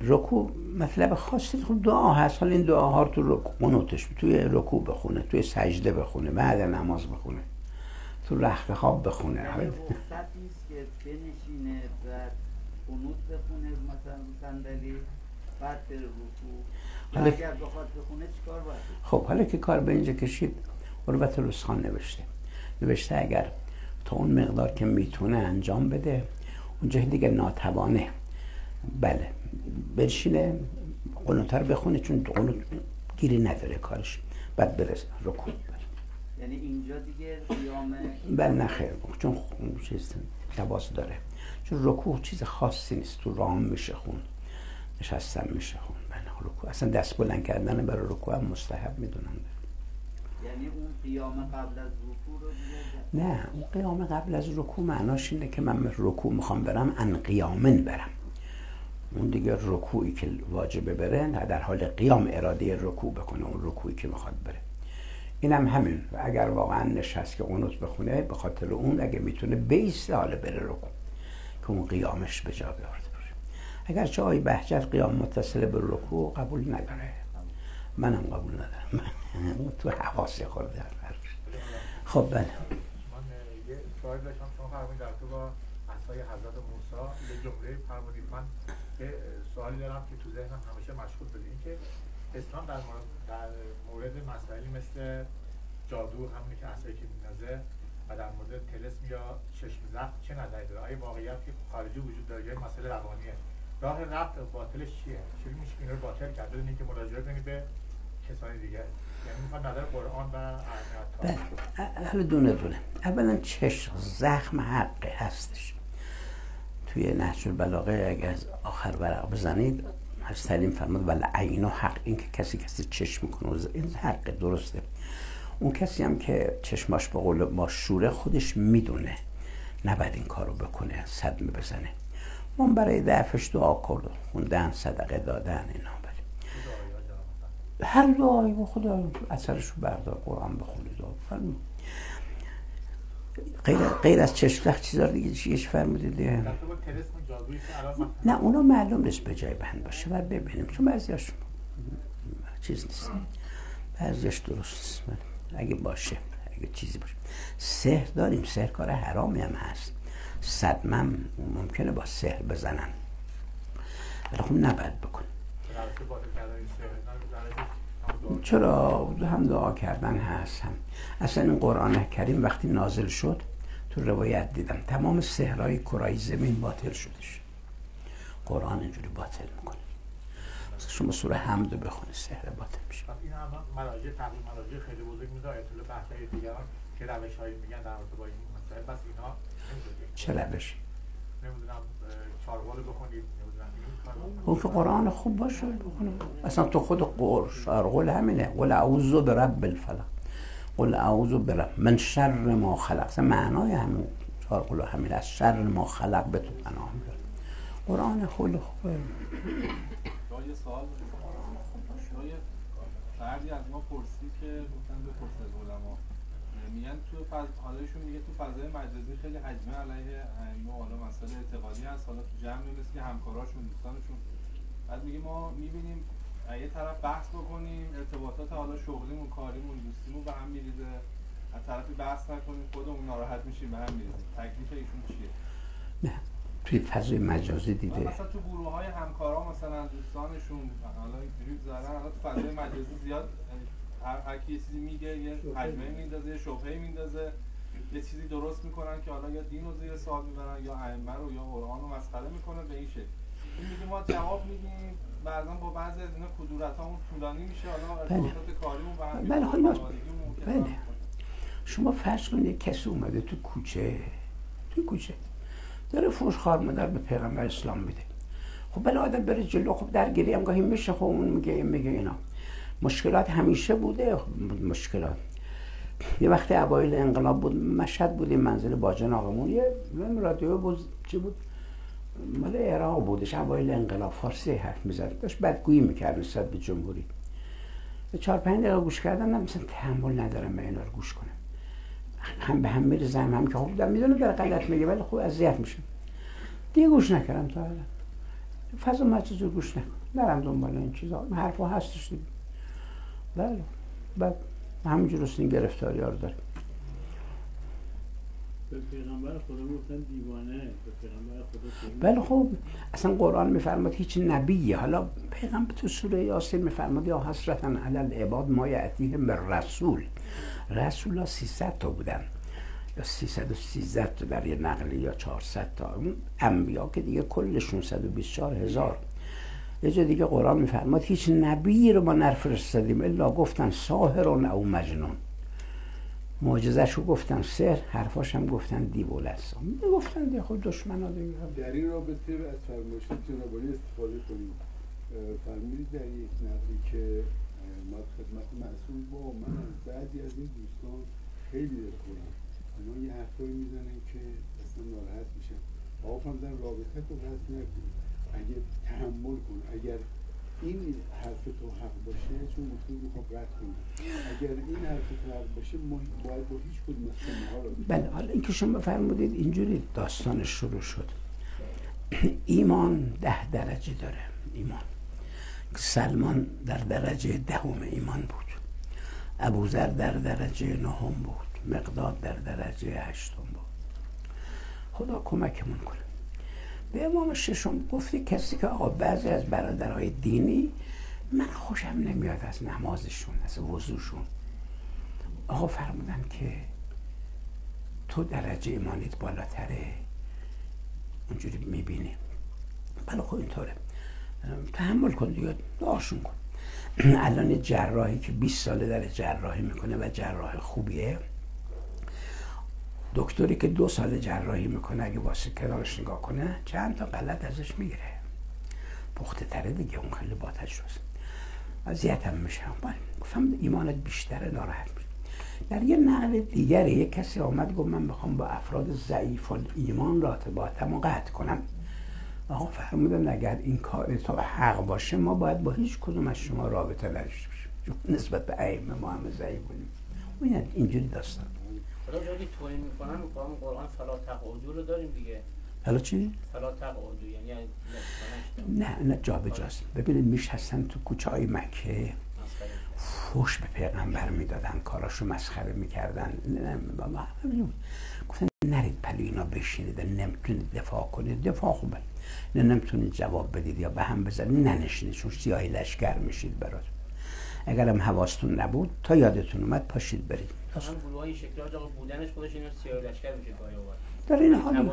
رکوع مطلب خاصی خب دعا هست. حالا این دعاها رو تو رکوع قنوتش توی رکوع بخونه توی سجده بخونه بعد نماز بخونه تو رخت خواب بخونه. یعنی است که بنشینه و قنوت بخونه مثلا رو صندلی بعد بره رکوع. حالا- اگر بخواد بخونه چیکار باید؟ خب حالا که کار به اینجا کشید قربت رسخان نوشته. نوشته اگر تا اون مقدار که می‌تونه انجام بده اونجا دیگه ناتوانه. بله. بنشینه رو بخونه چون قنوت گیری نداره کارش. بعد برس رکوع بره. یعنی اینجا دیگه قیام بله نه خیر. چون چیز داره. چون رکوع چیز خاصی نیست. تو رام میشه خون. نشستن میشه خون. بله رکوع. اصلا دست بلند کردن برای رکوع هم مستحب می‌دونن یعنی اون قیام قبل از رکوع رو نه اون قیام قبل از رکوع معناش اینه که من رکوع می‌خوام برم ان قیامن برم. اون دیگه رکوعی که واجبه بره نه در حال قیام اراده رکوع بکنه اون رکوعی که می‌خواد بره. اینم همین. و اگر واقعا نشست که قنوت بخونه به خاطر اون اگه می‌تونه بیسته حالا بره رکوع که اون قیامش به جا بیارده باشه. اگر چه آی بهجت قیام متصل به رکوع قبول نداره. منم قبول ندارم. اون <laughs> تو حواسی خورده خب بله. من یه سوال داشتم. شما فرمودید در تو با عصای حضرت موسی یه جمله فرمودید. من یه سوالی دارم که تو ذهنم همیشه مشغول این که اسلام در مورد, در مورد مسائلی مثل جادو همونی که عصایی که میندازه و در مورد تلسم یا چشم زخم چه نظری داره؟ آیا واقعیت که خارجی وجود داره یا این مسئله روانیه؟ راه رفت باطلش چیه؟ چجوری میشه که اینا رو باطل کرد؟ بدون اینکه مراجعه کنی به کسانی دیگه. یعنی نظر قرآن و بله. حالا دونه دونه اولا چشم زخم حقه هستش. توی نهج البلاغه اگر از آخر ورق بزنید از سلیم فرمود ولی عین و حق. این که کسی کسی چشم می‌کنه. این حق درسته. اون کسی هم که چشماش به قول ما شوره خودش می‌دونه نباید این کارو بکنه صدمه بزنه. من برای دفعش دعا کردم. خوندن صدقه دادن اینا. بریم هر دعایی با خدا اثرش رو بردار قرآن بخونید غیر, غیر از چشم چیزا دیگه چیش فرمودید نه اونا معلوم نیست به جای بند باشه و ببینیم. چون بعضیاش چیز نیست. بعضیاش درست نیست. اگه باشه اگه چیزی باشه. سحر داریم. سحر کار حرامی هم هست. صدمم ممکنه با سحر بزنن. ولی خب نباید بکن. چرا هم دعا کردن هست هم. اصلا این قرآن کریم وقتی نازل شد تو روایت دیدم تمام سهرهای کرای زمین باطل شدش قرآن اینجوری باطل می‌کنه. شما سوره حمد بخونی سهر باطل میشه. این هم مراجع تقریب مراجع خیلی بزرگ میده آیت الله بحثای دیگران که روش هایی میگن در رابطه با این مسائل بس اینا چه روش نمی‌دونم چارقال بخونید. که قرآن خوب باشه. أصلا تو خود قول همینه. قل اعوذ برب الفلق. قل اعوذ برب من شر ما خلق. أصلا معنای همین چهار قول همین از شر ما خلق به تو پناه میبره. قرآن خیلی خوبه. یه سوال فردی از ما پرسید که گفتن علما میگن تو فض... حالایشون میگه تو فضای مجازی خیلی حجمه علیه ائمه حالا مسئله اعتقادی هست. حالا تو جمع مثل که همکاراشون دوستانشون. بعد میگه ما می‌بینیم یه طرف بحث بکنیم ارتباطات حالا شغلیمون کاریمون دوستیمون به هم میریزه. از طرفی بحث نکنیم خودمون ناراحت میشیم به هم میریزیم. تکلیف ایشون چیه؟ نه. توی فضای مجازی دیده. مثلا تو گروه های همکارا مثلا دوستانشون حالا اینجوری زدن حالا تو فضای مجازی زیاد هر هر کی چیزی میگه یه حجمه میندازه یه شبهه میندازه. یه چیزی درست می‌کنن که حالا یا دین رو زیر سوال می‌برن یا ائمه رو یا قرآن رو مسخره می‌کنه به این شکل. این میگه ما جواب میدیم. بعضا با بعضی از اینا کدورت همون طولانی میشه. حالا ارتباطات کاریمون با هم بله حالا بله. شما فرض کنید کسی اومده تو کوچه تو کوچه. داره فوش خار مادر به پیغمبر اسلام میده. خب بله آدم بره جلو خب درگیری هم گاهی میشه خب اون میگه این میگه اینا. مشکلات همیشه بوده. مشکلات. یه وقتی اوایل انقلاب بود مشهد بودیم منزل باجن آقامون یه رادیو بود چی بود؟ مال عراق بودش. اوایل انقلاب فارسی حرف می‌زد. داشت بدگویی می‌کرد نسبت به جمهوری. چهار پنج دقیقه گوش کردم من مثلا تحمل ندارم به اینا رو گوش کنم. هم به هم میرزم هم که خب در می‌دونه در غلط میگه ولی خوب اذیت میشه دیگه گوش نکردم تا الان فضا مجازی گوش نکن. نرم دنبال این چیزا. حرفا هستش دیگه. بله. بعد همینجور این گرفتاری ها رو داریم. به پیغمبر خدا گفتن دیوانه به پیغمبر خدا بله خب. اصلا قرآن میفرماد هیچ نبیه. حالا پیغمبر تو سوره یاسین میفرماد یا حسرتا علی العباد ما یعتیهم به رسول. رسول ها 300 تا بودن. یا 313 تا در یه نقلی یا 400 تا. اون انبیا که دیگه کلشون 124 هزار. یه جا دیگه قرآن میفرماد هیچ نبی رو ما نرفرستادیم الا گفتن ساهر او مجنون. معجزش رو گفتن سر حرفاش هم گفتن دیو می گفتن دیگه خود دشمن ها دیگه در این رابطه از فرمایشات جنابالی استفاده کنیم. فرمودید در یک نقلی که ما خدمت معصوم با من از بعضی از این دوستان خیلی دلخورم اما یه حرفایی می‌زنن که اصلا ناراحت میشن. آقا فرمودن رابطه رو قصد نکنید اگه تحمل کن. اگر این حرف تو حق باشه چون گفتیم می‌خوام رد کنم. اگر این حرف تو حق باشه ما باید با هیچ کدوم از رو بله حالا اینکه شما فرمودید اینجوری داستان شروع شد. <clears throat> ایمان ده درجه داره ایمان. سلمان در درجه دهم ایمان بود. ابوذر در درجه نهم بود. مقداد در درجه هشتم بود. خدا کمکمون کنه. به امام ششم گفتی کسی که آقا بعضی از برادرهای دینی من خوشم نمیاد از نمازشون از وضوشون. آقا فرمودن که تو درجه ایمانیت بالاتره. اونجوری می‌بینی. بله خب اینطوره. تحمل کن دیگه. دعاشون کن. الان جراحی که 20 ساله داره جراحی می‌کنه و جراح خوبیه. دکتری که دو سال جراحی می‌کنه اگه واسه کنارش نگاه کنه چند تا غلط ازش می‌گیره. پخته تره دیگه اون خیلی با تجربه میشه. گفتم ایمانت بیشتره ناراحت میشه در یه نقل دیگری یه کسی آمد گفت من بخوام با افراد ضعیف ایمان راتباتم و قطع کنم. آقا فرمودن اگر این کار تو حق باشه ما باید با هیچ کدوم از شما رابطه نداشته باشیم. نسبت به ائمه ما همه ضعیف بودیم این اینجوری داستان حالا جایی توهین می‌کنن می‌کنم قرآن فلا تقعدو رو داریم دیگه. حالا چی؟ فلا تقعدو یعنی نه نه جا به جاست. ببینید میش هستن تو کوچه های مکه. فوش به پیغمبر می‌دادن کاراشو مسخره می‌کردن. گفتن نرید پلو اینا بشینید نمی‌تونید دفاع کنید. دفاع خوبه. نه نمی‌تونید جواب بدید یا به هم بزنید. ننشینید چون سیاهی لشکر میشید برات. اگرم حواستون نبود تا یادتون اومد پاشید برید. گروه های بودنش خودش اینو سیاه لشکر میشه گاهی اوقات در این حال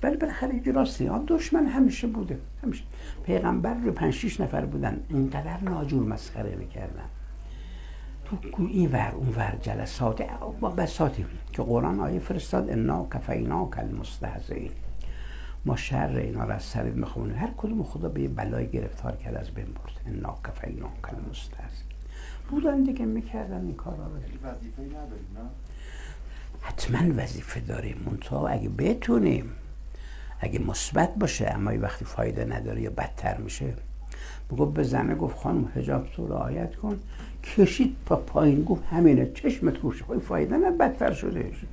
بله بالاخره اینجا راستی ها دشمن همیشه بوده. همیشه. پیغمبر رو پنج شیش نفر بودن. اینقدر ناجور مسخره می‌کردن. تو این ور اون ور جلسات با بساتی که قرآن آیه فرستاد انا کفینا کل مستهزئین ما شر اینا را از سرت می‌خوانیم هر کدوم خدا به یه بلای گرفتار کرد از بین برد. انا کفینا کل مستهزئین بودن دیگه می‌کردن این کارا رو. وظیفه نداریم نه؟ حتما وظیفه داریم. منتها اگه بتونیم اگه مثبت باشه اما وقتی فایده نداره یا بدتر میشه بگو به زنه گفت خانم حجاب تو رعایت کن. کشید پا پایین گفت همینه چشمت گوشه خواهی فایده نه بدتر شدهش.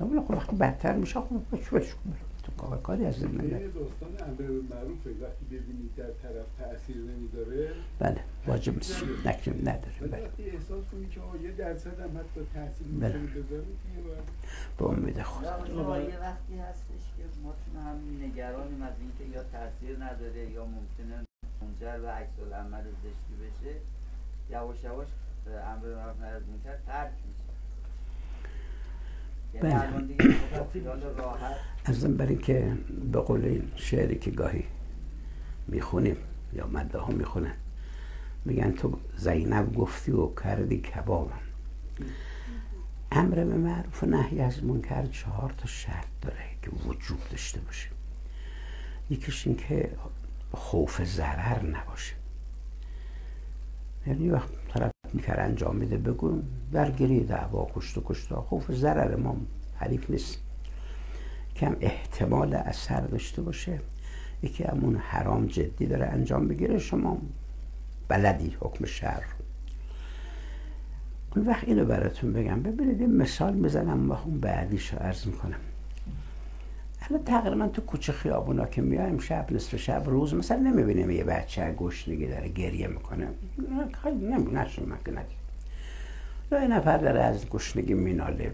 نه خب وقتی بدتر میشه خب بچ تو کار کاری از این یه داستان امر معروفه وقتی ببینید در طرف تاثیر نمیداره. بله واجب نیست. نکنیم نداره. بله. وقتی احساس کنی که یه درصد هم حتی تاثیر بله. می‌تونه بذاره به امید خدا. یه وقتی هستش که ما چون هم نگرانیم از اینکه یا تاثیر نداره یا ممکنه منجر به عکس العمل زشتی بشه. یواش یواش امر معروف نهی از منکر ترک میشه. بله. <coughs> ازم برای که به قول این شعری که گاهی می‌خونیم یا مده ها می‌خونن میگن تو زینب گفتی و کردی کباب امر به معروف و نهی از منکر چهار تا شرط داره که وجود داشته باشه. یکیش این که خوف ضرر نباشه. یعنی وقت میکر انجام میده بگو درگیری دعوا کشت و کشتا خوف ضرر ما حریف نیست. کم احتمال اثر داشته باشه. یکی همون حرام جدی داره انجام بگیره شما بلدی حکم شر. اون وقت اینو براتون بگم. ببینید این مثال می‌زنم و اون بعدیش رو عرض می‌کنم. الان تقریبا تو کوچه خیابونا که میایم شب نصف شب روز مثلا نمی‌بینیم یه بچه گشنگی داره گریه می‌کنه. خیلی نمی‌بینیم من که یا یه نفر داره از گشنگی میناله.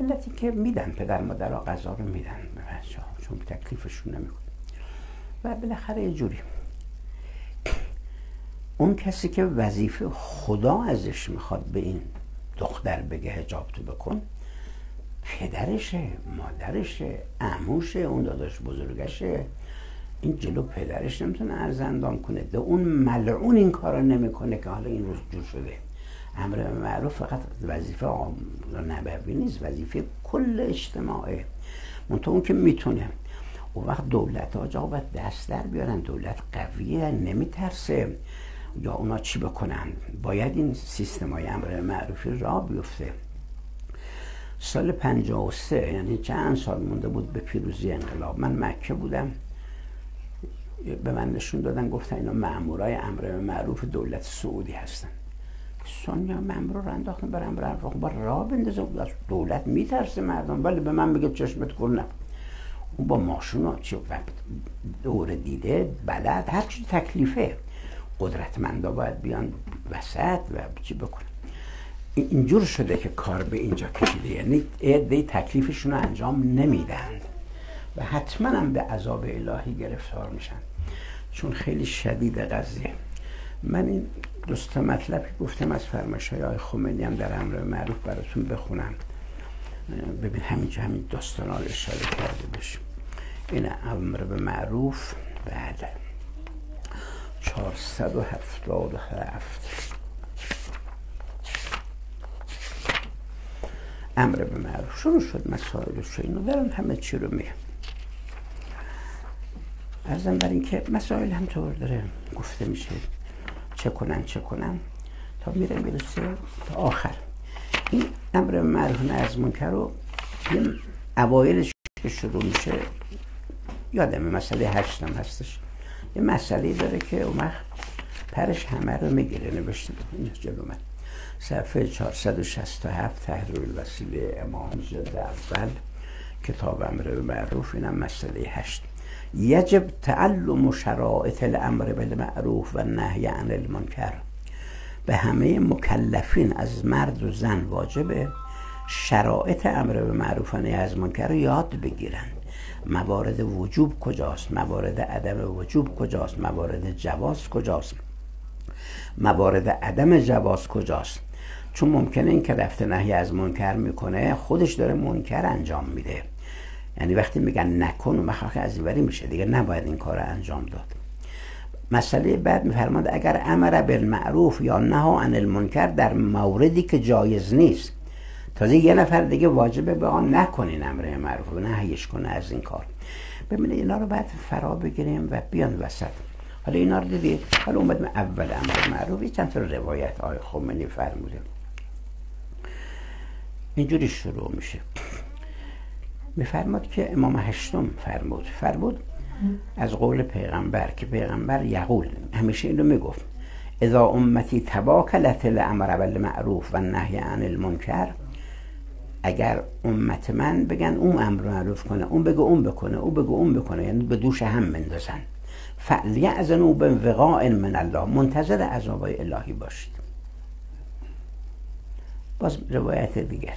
ملتی که میدن پدر مادر ها غذا رو میدن به بچه ها چون تکلیفشون نمیکن و بالاخره یه جوری اون کسی که وظیفه خدا ازش می‌خواد به این دختر بگه هجاب تو بکن پدرشه مادرشه عموشه اون داداش بزرگشه این جلو پدرش نمی‌تونه ارزندام کنه. ده اون ملعون این کارو نمی‌کنه که حالا این روز جور شده. امر معروف فقط وظیفه نبوی نیست وظیفه کل اجتماعه. منطقه اون که می‌تونه. و وقت دولت ها باید دست در بیارن. دولت قویه نمیترسه. یا اونا چی بکنن؟ باید این سیستم های امر معروفی را بیفته. سال 53 یعنی چند سال مونده بود به پیروزی انقلاب. من مکه بودم. به من نشون دادن گفتن اینا مامورای امر معروف دولت سعودی هستن. سونیا مامور رو انداختن امر معروف با راه بندازه. دولت میترسه مردم. ولی به من بگه چشمت کن اون با ماشونا چه دور دیده بلد هر چی تکلیفه. قدرتمندا باید بیان وسط و چی بکنن. اینجور شده که کار به اینجا کشیده. یعنی عده تکلیفشون رو انجام نمیدن. و حتما هم به عذاب الهی گرفتار میشن. چون خیلی شدید قضیه. من این دوست مطلبی گفتم از فرمایش های آقای خمینی هم در امر معروف براتون بخونم. ببین همینجا همین داستان رو اشاره کرده بشیم این امر به معروف بله. 477 امر به معروف. شروع شد مسائلش اینو. دارن همه چی رو میگم. ارزم بر اینکه مسائل هم طور داره گفته میشه. چه کنن چه کنن. تا میره می‌رسه تا آخر. این امر معروف از منکر رو یه اوایلش که شروع میشه یادم مسئله هشتم هستش. یه مسئله داره که اون وقت پرش همه رو می‌گیره نوشته این جلو صفحه 467 تحریر الوسیله امام جد اول کتاب امر به معروف اینم مسئله هشت. یجب تعلم شرائط الامر بالمعروف و نهی عن المنکر. به همه مکلفین از مرد و زن واجبه شرایط امر به معروف و نهی از منکر یاد بگیرن. موارد وجوب کجاست؟ موارد عدم وجوب کجاست؟ موارد جواز کجاست؟ موارد عدم جواز کجاست؟ چون ممکنه این که رفته نهی از منکر می‌کنه خودش داره منکر انجام میده. یعنی وقتی میگن نکن و از اینوری میشه. دیگه نباید این کار انجام داد. مسئله بعد میفرماد اگر امر بالمعروف یا نها عن المنکر در موردی که جایز نیست. تازه یه نفر دیگه واجبه به آن نکنین امر معروف و نهیش کنه از این کار. ببینید اینا رو بعد فرا بگیریم و بیان وسط. حالا اینا رو دیدید؟ حالا اومدیم اول امر معروف چند تا روایت آی خمینی فرموده اینجوری شروع میشه. میفرماد که امام هشتم فرمود. فرمود از قول پیغمبر که پیغمبر یقول همیشه اینو می‌گفت. اذا امتی تباکلت الامر بالمعروف و نهی عن المنکر اگر امت من بگن اون امر معروف کنه اون بگه اون بکنه اون بگه اون بکنه یعنی به دوش هم مندازن فلیعزنو به وقاء من الله منتظر عذابای الهی باشید. باز روایت دیگری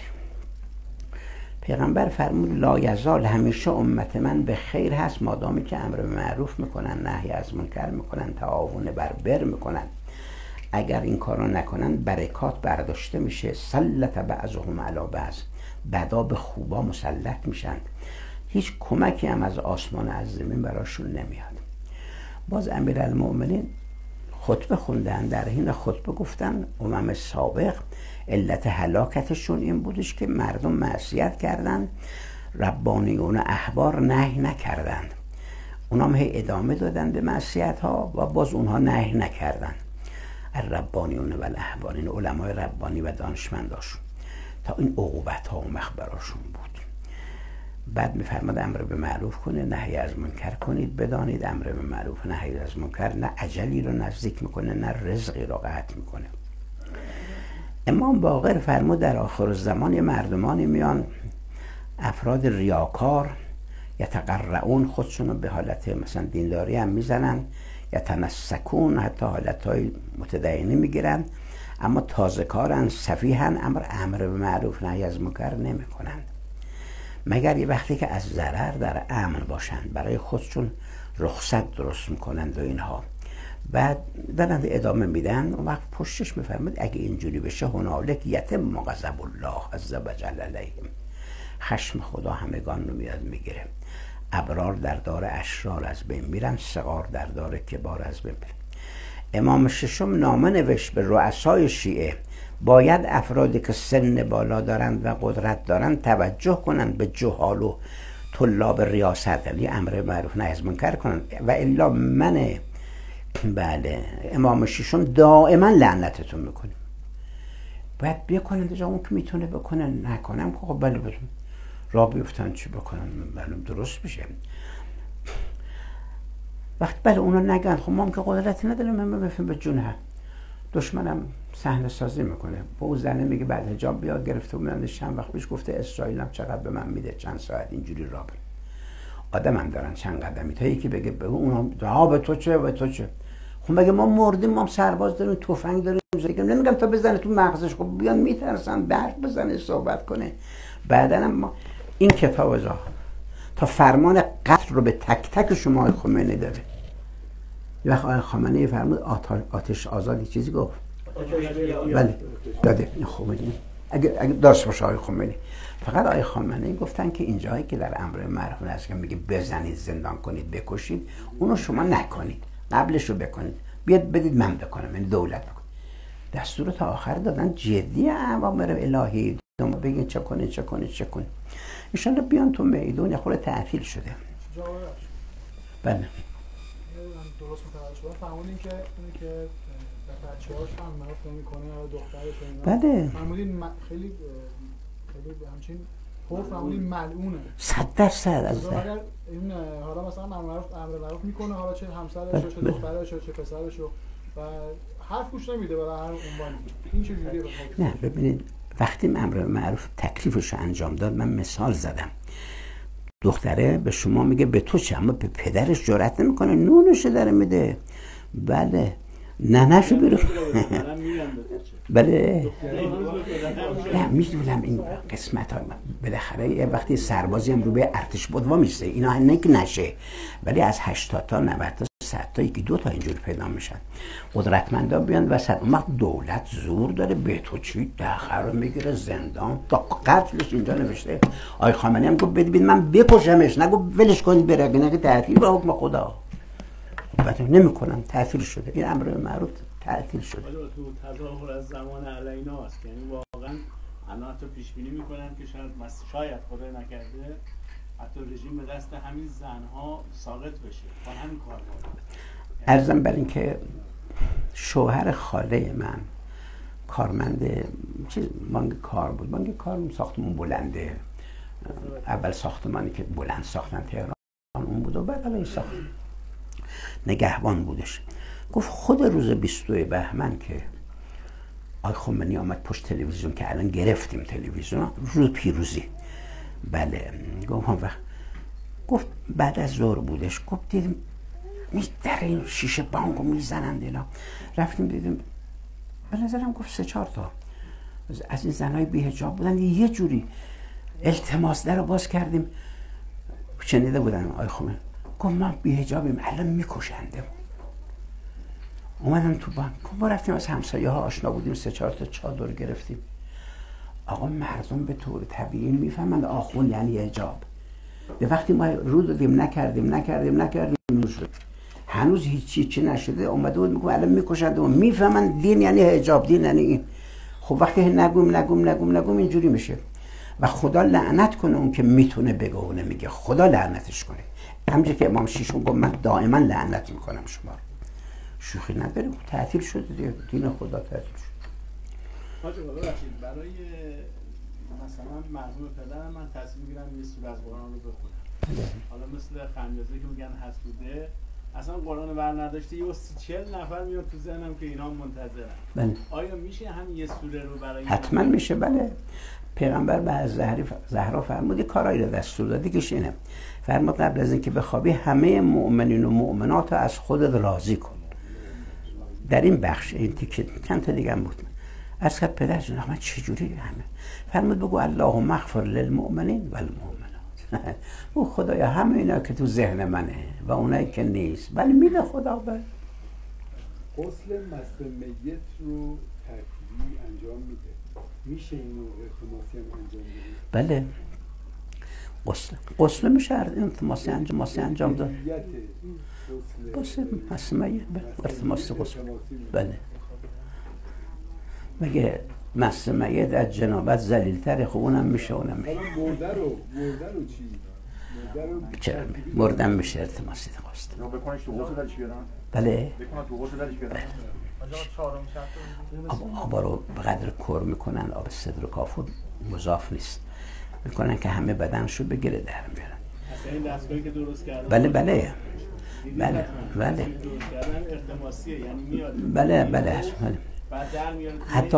پیغمبر فرمود لا یزال همیشه امت من به خیر هست. مادامی که امر معروف می‌کنن نهی از منکر می‌کنن تعاون بر بر می‌کنن. اگر این کارو نکنن برکات برداشته میشه. سلط بعضهم علی بعض. بدا به خوبا مسلط میشن. هیچ کمکی هم از آسمان از زمین براشون نمیاد. باز امیر المؤمنین خطبه خوندن در حین خطبه گفتن امم سابق علت هلاکتشون این بودش که مردم معصیت کردن ربانیون احبار نهی نکردند اونا هی ادامه دادن به معصیت ها و باز اونها نهی نکردن. ربانیون و الاحبار این علمای ربانی و دانشمنداشون. تا این عقوبت ها و مخبراشون بود. بعد میفرماد امر به معروف کنه نهی از منکر کنید بدانید امر به معروف نهی از منکر نه عجلی رو نزدیک می‌کنه نه رزقی رو قطع می‌کنه. امام باقر فرمود در آخر زمان مردمانی میان افراد ریاکار یتقرعون خودشونو به حالت مثلا دینداری هم می‌زنن یا تنسکون حتی حالت های متدینی می‌گیرن اما تازه کارن صفیحن امر امر به معروف نهی از منکر نمی‌کنن. مگر یه وقتی که از ضرر در امن باشن برای خودشون رخصت درست می‌کنند و اینها. بعد دارن ادامه میدن. و وقت پشتش میفرماد اگه اینجوری بشه هنالک یتم مغضب الله عز وجل علیهم. خشم خدا همگان رو میاد می‌گیره. ابرار در دار اشرار از بین میرن سقار در دار کبار از بین میرن. امام ششم نامه نوشت به رؤسای شیعه باید افرادی که سن بالا دارند و قدرت دارند توجه کنند به جهال و طلاب ریاست یعنی امر معروف نهی از منکر کنند. و الا من بله. امام ششم دائما لعنتتون می‌کنیم باید بکنند جا اون که می‌تونه بکنه نکنم که خب بله بتون راه بیفتن چی بکنن؟ معلوم درست بشه وقت بله اونا نگن. خب ما که قدرتی نداریم. من بفهم به جونه دشمنم صحنه سازی می‌کنه. با او زنه میگه بعد حجاب بیا گرفته بودن چند وقت پیش گفته اسرائیل هم چقدر به من میده. چند ساعت اینجوری را آدم هم دارن چند قدمی. تا یکی بگه به اون ها به تو چه؟ به تو چه؟ خب مگه ما مردیم ما سرباز داریم تفنگ داریم نمیگم تا بزنه تو مغزش خب بیان میترسن درد بزنه صحبت کنه. بعدا ما این کتاب ازا تا فرمان قتل رو به تک تک شما خمینی داره. یه وقت آقای خمینی فرمود آتش آزادی چیزی گفت؟ بله داده. خمینی. اگه, اگه داشت باشه آقای خمینی. فقط آقای خامنه گفتن که اینجایی که در امر معروف هست که میگه بزنید زندان کنید بکشید اونو شما نکنید. قبلش رو بکنید. بیاد بدید من بکنم یعنی دولت بکنم دستور تا آخر دادن جدی اوامر الهی. دم بگین چه کنه چه کنه چه کنه. انشالله بیان تو میدون یه خورده تعطیل شده. بله. درست متوجه فرمودین که که هم نمی‌کنه دخترش بله. فرمودین م- خیلی خیلی همچین پر فرمودین ملعونه. صد درصد از اگر این حالا مثلا امر معروف امر معروف می‌کنه حالا چه همسرش چه بله. دخترش چه پسرش و حرف گوش نمیده برای هر عنوان. این چه جوریه نه ببینید وقتی امر معروف تکلیفش رو انجام داد من مثال زدم. دختره به شما میگه به تو چه؟ اما به پدرش جرأت نمی‌کنه نونش رو داره میده. بله. ننهشو بیرون. به. بله. نه می‌دونم این قسمت ها بالاخره وقتی سربازی هم رو به ارتش بود وا میسته اینا نک نشه. ولی از 80 تا 90 تا 100 تا یکی دو تا اینجور پیدا میشن. قدرتمندا بیان وسط. اون وقت دولت زور داره به تو چی دخر می‌گیره زندان. تا قتلش اینجا نوشته. آی خامنه‌ای هم گفت بدید من بکشمش. نگو ولش کنید بره. نگه تعطیل با حکم خدا. خب نمی‌کنم تعطیل شده. این امر معروف. تعطیل شده. تظاهر از زمان علینا است. یعنی واقعا الان حتی پیش بینی می‌کنن که شاید شاید خدا نکرده حتی رژیم به دست همین زنها ساقط بشه. با همین کار ارزم بر اینکه شوهر خاله من کارمند چیز بانک کار بود. بانک کار ساختمون بلنده. اول ساختمانی که بلند ساختن تهران اون بود و بعد الان این ساخت نگهبان بودش. گفت خود روز 22 بهمن که آقای خمینی آمد پشت تلویزیون که الان گرفتیم تلویزیون. روز پیروزی. بله. گفت وقت. گفت بعد از ظهر بودش. گفت دیدیم در این شیشه بانگو می‌زنند اینا. رفتیم دیدیم به نظرم گفت سه چهار تا. از این زنهای بیهجاب بودن. یه جوری التماس در رو باز کردیم. شنیده بودن آی خمینی گفت ما بیهجابیم الان میکشنده اومدم تو بانک. گفت ما رفتیم از همسایه ها آشنا بودیم سه چهار تا چادر گرفتیم. آقا مردم به طور طبیعی می‌فهمند آخون یعنی حجاب به وقتی ما رو دادیم نکردیم نکردیم نکردیم نور هنوز هیچی چی نشده اومده بود میگم الان می‌کشند و می‌فهمن دین یعنی حجاب دین یعنی این. خب وقتی نگوم نگوم نگوم نگوم اینجوری میشه. و خدا لعنت کنه اون که می‌تونه بگه و نمیگه. خدا لعنتش کنه. همچه که امام شیشون گفت من دائما لعنت می‌کنم شما رو. شوخی نداره. تعطیل شده دیگه. دین خدا تعطیل شد. حاج آقا ببخشید برای مثلا مرحوم پدرم من تصمیم می‌گیرم یه سوره از قرآن رو بخونم. حالا مثل خمیازه که میگن حسوده اصلا قرآن بر نداشته یه سی چل نفر میاد تو ذهنم که اینا منتظرن. بله. آیا میشه هم یه سوره رو برای حتما میشه بله. پیغمبر به زهری زهرا فرمود کارایی رو دستور دادی که اینه؟ فرمود قبل از اینکه بخوابی همه مؤمنین و مؤمنات رو از خودت راضی کن. در این بخش این تیکه چند تا دیگه هم بود. از کرد پدر جون من چجوری همه؟ فرمود بگو اللهم اغفر للمؤمنین و المؤمنات <laughs> او خدایا همه اینا که تو ذهن منه و اونایی که نیست. ولی میده خدا به. غسل مست میت رو ترتیبی انجام میده. میشه اینو التماسی هم انجام بده؟ بله. غسل غسل میشه التماسی انجام انجام داد. غسل مسمه التماس غسل بله مگه مس میت از جنابت ذلیل‌تره خب اونم میشه اونم میشه مرده رو مرده رو چی چرا التماسی غسل درش بیارن بله آب آبا رو به قدر کر می‌کنن آب صدر و کافور مضاف نیست می‌کنن که همه بدنشو بگیره در میارن بله بله بله بله. بله بله بله. حتی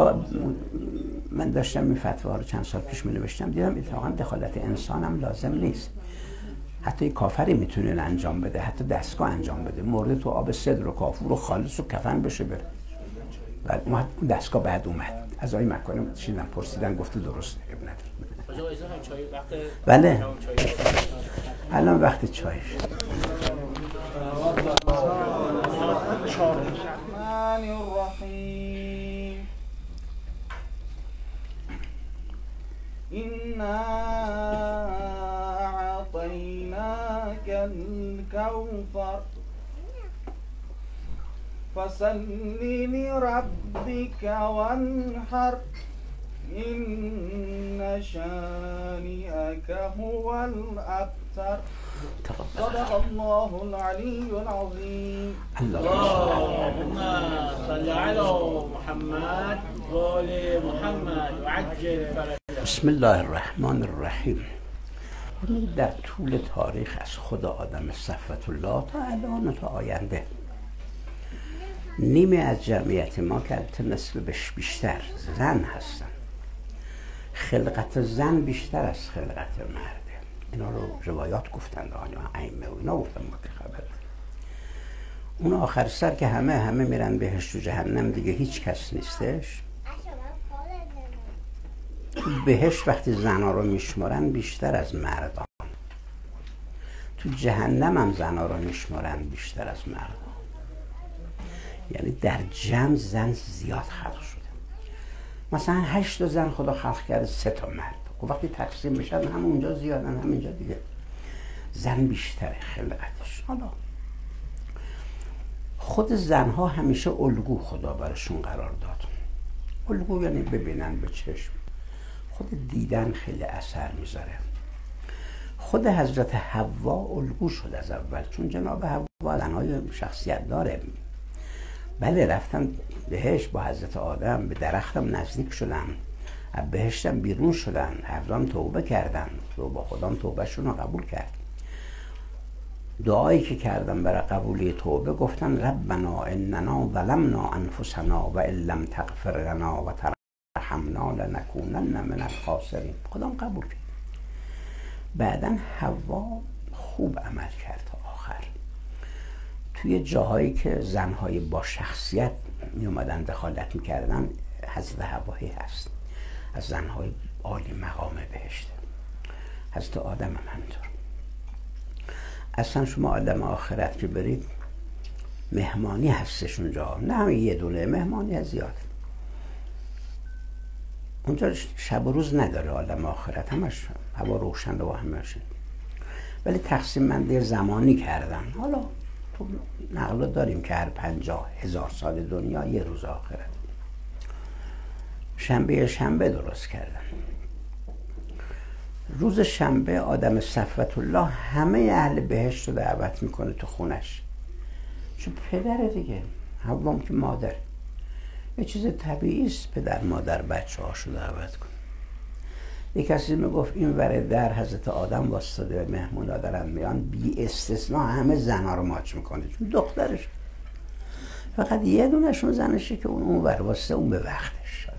من داشتم این فتوا رو چند سال پیش می نوشتم دیدم اتفاقا دخالت انسان هم لازم نیست. حتی کافری می‌تونه انجام بده حتی دستگاه انجام بده. مورد تو آب صدر و کافور و خالص و کفن بشه بره. بعد اون دستگاه بعد اومد. از آقای مکانی شیدم پرسیدن گفته درست اب نداره بله. الان وقت چای شد. الرحمن الرحیم إنا أعطيناك الكوثر. فصلی لربك وانحر. إن شانئك هو الأبتر. صدق الله العلي العظيم اللهم صل على محمد وآل محمد وعجل بسم الله الرحمن الرحیم در طول تاریخ از خدا آدم صفت الله تا الان تا آینده. نیمه از جمعیت ما که البته نصف بیشتر زن هستن. خلقت زن بیشتر از خلقت مرده اینا رو روایات گفتن آیا ائمه و اینا گفتن ما که خبر. اون آخر سر که همه همه میرن بهشت و جهنم دیگه هیچ کس نیستش. تو بهشت وقتی زنا رو میشمارن بیشتر از مردان. تو جهنم هم زنا رو میشمارن بیشتر از مردان. یعنی در جمع زن زیاد خلق شده. مثلا هشت زن خدا خلق کرده سه تا مرد. خب وقتی تقسیم بشن هم اونجا زیادن هم اینجا دیگه. زن بیشتره خلقتش حالا. خود زنها همیشه الگو خدا برشون قرار داد. الگو یعنی ببینن به چشم. خود دیدن خیلی اثر می‌ذاره. خود حضرت حوا الگو شد از اول. چون جناب حوا زنهای شخصیت داره. بله رفتم بهش با حضرت آدم به درختم نزدیک شدم. بهشتم بیرون شدن هر توبه کردن تو با خودم توبهشون رو قبول کرد. دعایی که کردم برای قبولی توبه گفتن ربنا اننا ظلمنا انفسنا و ان لم تغفر لنا و ترحمنا لنکونن من الخاسرین. خودم قبول کرد. بعدا حوا خوب عمل کرد تا آخر. توی جاهایی که زنهای با شخصیت می اومدن دخالت می‌کردن حضرت هوایی هست. از زنهای عالی مقام بهشت. حضرت آدم هم همینطور اصلا شما آدم آخرت که برید مهمانی هستش اونجا نه همه یه دونه مهمانی از زیاد. اونجا شب و روز نداره آدم آخرت. همش هوا روشن و همش ولی تقسیم من زمانی کردن حالا تو نقلا داریم که هر پنجاه هزار سال دنیا یه روز آخرت شنبه شنبه درست کردن روز شنبه آدم صفت الله همه اهل بهشت رو دعوت می‌کنه تو خونش. چون پدره دیگه حوام که مادر. یه چیز طبیعی است پدر مادر بچه هاشو دعوت کن یه کسی می‌گفت این وره در حضرت آدم واسطه مهمون دارن میان بی استثنا همه زنها رو ماچ می‌کنه. چون دخترش. فقط یه دونشون زنشه که اون اون ور واسطه اون به وقتش.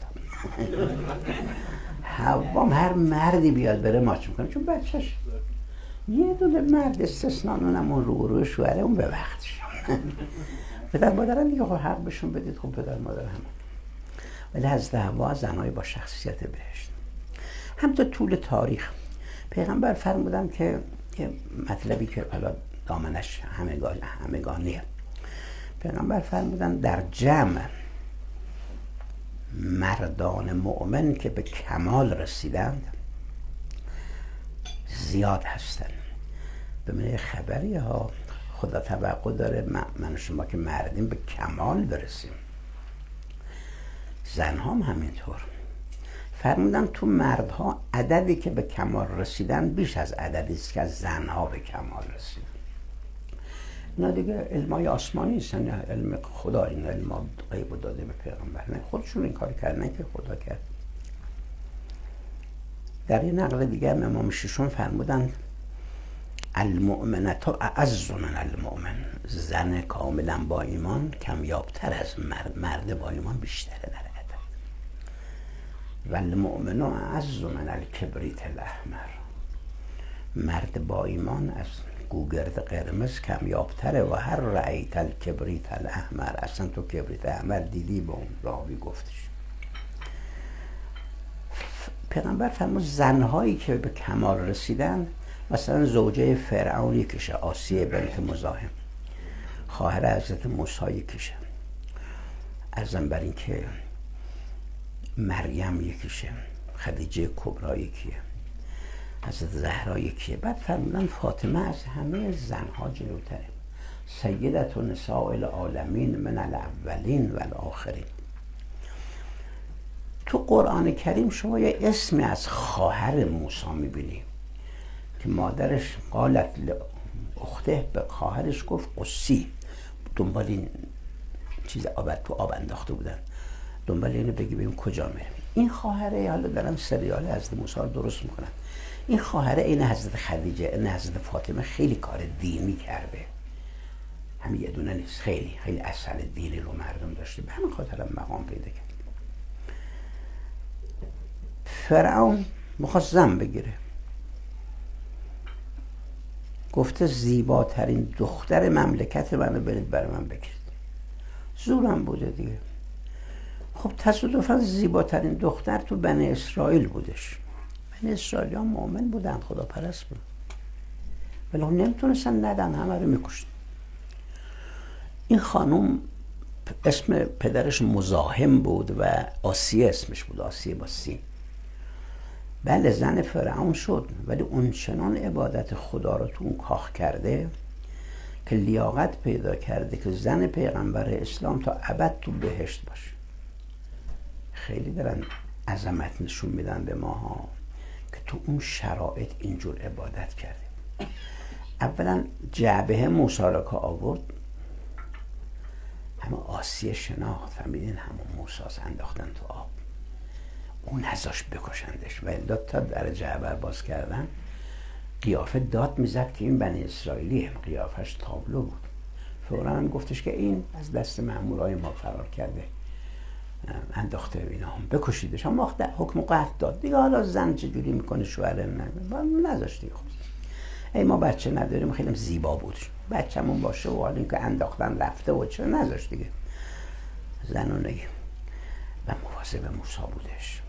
حوام هر مردی بیاد بره ماچ می‌کنه چون بچهش یه دونه مرد استثنا اونم اون رو شوهره اون به وقتش. پدر مادرم دیگه خب حق بهشون بدید خب پدر مادر هم. ولی از دعوا زنای با شخصیت بهشت. هم تا طول تاریخ. پیغمبر فرمودن که یه مطلبی که حالا دامنش همگانیه. پیغمبر فرمودن در جمع مردان مؤمن که به کمال رسیدند زیاد هستند. به من خبری ها خدا توقع داره من شما که مردیم به کمال برسیم. زن هم همینطور. فرمودن تو مردها عددی که به کمال رسیدن بیش از عددی است که از زنها به کمال رسیدن. اینا دیگه علمای آسمانی هستن علم خدا این علم غیب داده به پیغمبر. نه خودشون این کار کردن که خدا کرد. در یه نقل دیگه امام ششون فرمودن المؤمنت اعز من المؤمن. زن کاملا با ایمان کمیابتر از مرد. مرد با ایمان بیشتره در عدد. و المؤمن اعز من الکبریت الاحمر. مرد با ایمان از گوگرد قرمز کمیابتره و هر رعیت الکبریت الاحمر اصلا تو کبریت احمر دیدی به اون راوی گفتش. پیغمبر فرمود زنهایی که به کمال رسیدن مثلا زوجه فرعون یکیشه آسیه بنت مزاحم. خواهر حضرت موسی یکیشه ارزم بر این که مریم یکیشه خدیجه کبرا یکیه. حضرت زهرا یکیه. بعد فرمودن فاطمه از همه زنها جلوتره. سیدت و نساء العالمین من الاولین و الاخرین. تو قرآن کریم شما یه اسمی از خواهر موسی می‌بینی که مادرش قالت اخته به خواهرش گفت قصی. دنبال این چیز آب تو آب انداخته بودن. دنبال اینو بگی ببین کجا میره. این خواهره حالا دارم سریال حضرت موسی درست می‌کنم این خواهره این حضرت خدیجه این حضرت فاطمه خیلی کار دینی کرده. همین یه دونه نیست خیلی خیلی اصل دینی رو مردم داشته. به همین خاطر مقام پیدا کرد. فرعون می‌خواست زن بگیره. گفته زیباترین دختر مملکت منو برید برای من بگیرید. زورم بوده دیگه. خب تصادفا زیباترین دختر تو بنی اسرائیل بودش. بنی اسرائیل ها مؤمن بودن خدا پرست بود. ولی هم نمی‌تونستن ندن همه رو می‌کشن این خانوم اسم پدرش مزاحم بود و آسیه اسمش بود آسیه با سی. بله زن فرعون شد ولی اون چنان عبادت خدا رو تو اون کاخ کرده که لیاقت پیدا کرده که زن پیغمبر اسلام تا ابد تو بهشت باشه. خیلی دارن عظمت نشون میدن به ماها. تو اون شرایط اینجور عبادت کرده اولا جعبه موسی را که آورد. همه آسیه شناخت فهمیدین همون موساس انداختن تو آب. اون نذاش بکشندش. و تا در جعبه باز کردن. قیافه داد می‌زد که این بنی اسرائیلی هم قیافش تابلو بود. فورا هم گفتش که این از دست مامورای ما فرار کرده. انداخته اینا هم. بکشیدش. هم حکم قهد داد. دیگه حالا زن چجوری می‌کنه شوهر نه نذاشت دیگه خب. ای ما بچه نداریم خیلی زیبا بود. بچه‌مون باشه و حالا اینکه انداختن رفته و چرا نذاشت دیگه؟ زنونگی و مواظب موسا بودش.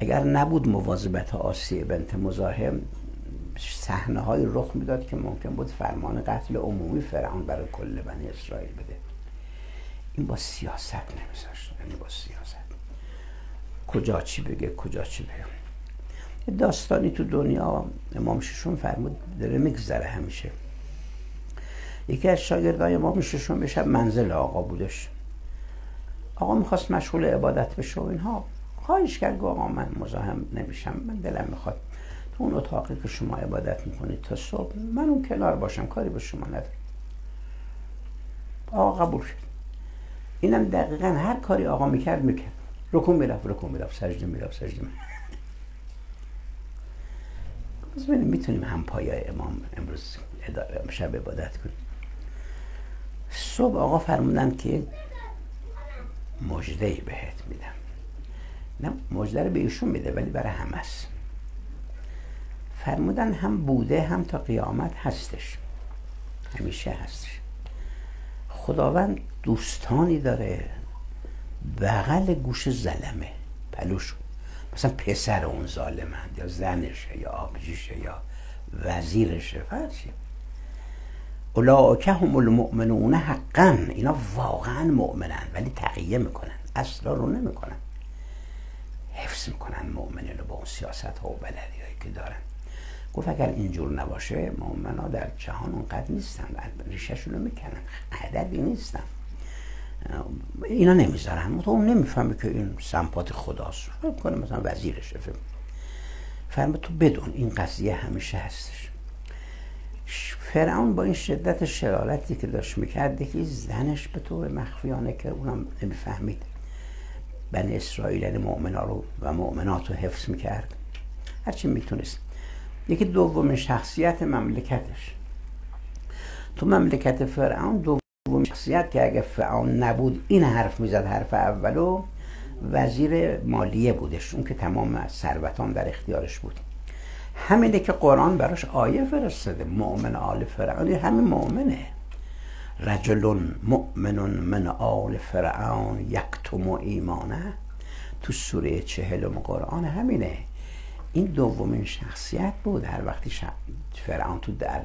اگر نبود مواظبت آسیه بنت مزاحم صحنه های رخ می‌داد که ممکن بود فرمان قتل عمومی فرعون برای کل بنی اسرائیل بده. این با سیاست نمیذاشت یعنی با سیاست. کجا چی بگه کجا چی بگه. داستانی تو دنیا امام ششون فرمود داره میگذره همیشه. یکی از شاگردای امام ششون بشه منزل آقا بودش. آقا می‌خواست مشغول عبادت بشه و اینها. خواهش کرد آقا من مزاحم نمیشم من دلم می‌خواد تو اون اتاقی که شما عبادت می‌کنید تا صبح من اون کنار باشم کاری به شما ندارم. آقا قبول شد. اینم دقیقا هر کاری آقا می‌کرد می‌کرد. رکون می‌رفت رکون می‌رفت سجده می‌رفت سجده می‌رفت. بس می‌تونیم هم پایای امام امروز شب عبادت کنیم. صبح آقا فرمودن که مجده بهت میدم. نه مجده رو به ایشون میده ولی برای همه است. فرمودن هم بوده هم تا قیامت هستش. همیشه هستش. خداوند دوستانی داره. بغل گوش زلمه. پلوش. مثلا پسر اون ظالمند یا زنشه یا آبجیشه یا وزیرشه. فرشی اولاکه هم المؤمنون حقا. اینا واقعا مؤمنن ولی تقیه می‌کنن. اصلا رو نمی‌کنن. حفظ می‌کنن مؤمنین رو با اون سیاست ها و بلدی هایی که دارن. گفت اگر اینجور نباشه مؤمن ها در جهان اونقدر نیستن. ریشهشون رو می‌کنن. عددی نیستن. اینا نمی‌ذارن. اون نمی‌فهمه که این سمپات خداست. فکر کنه مثلا وزیرشه فرما تو بدون این قضیه همیشه هستش. فرعون با این شدت شرارتی که داشت می‌کرد یکی زنش به طور مخفیانه که اونم نمی‌فهمید. بنی اسرائیل یعنی مؤمنا رو و مؤمنات رو حفظ می‌کرد. هرچی می‌تونست. یکی دومین شخصیت مملکتش. تو مملکت فرعون شخصیت که اگه فرعون نبود این حرف می‌زد حرف اولو وزیر مالیه بودش اون که تمام ثروتان در اختیارش بود. همینه که قرآن براش آیه فرستاده مؤمن آل فرعون. همین مؤمنه. رجل مؤمن من آل فرعون یکتم ایمانه. تو سوره چهلم قرآن همینه. این دومین شخصیت بود. هر وقتی فرعون تو در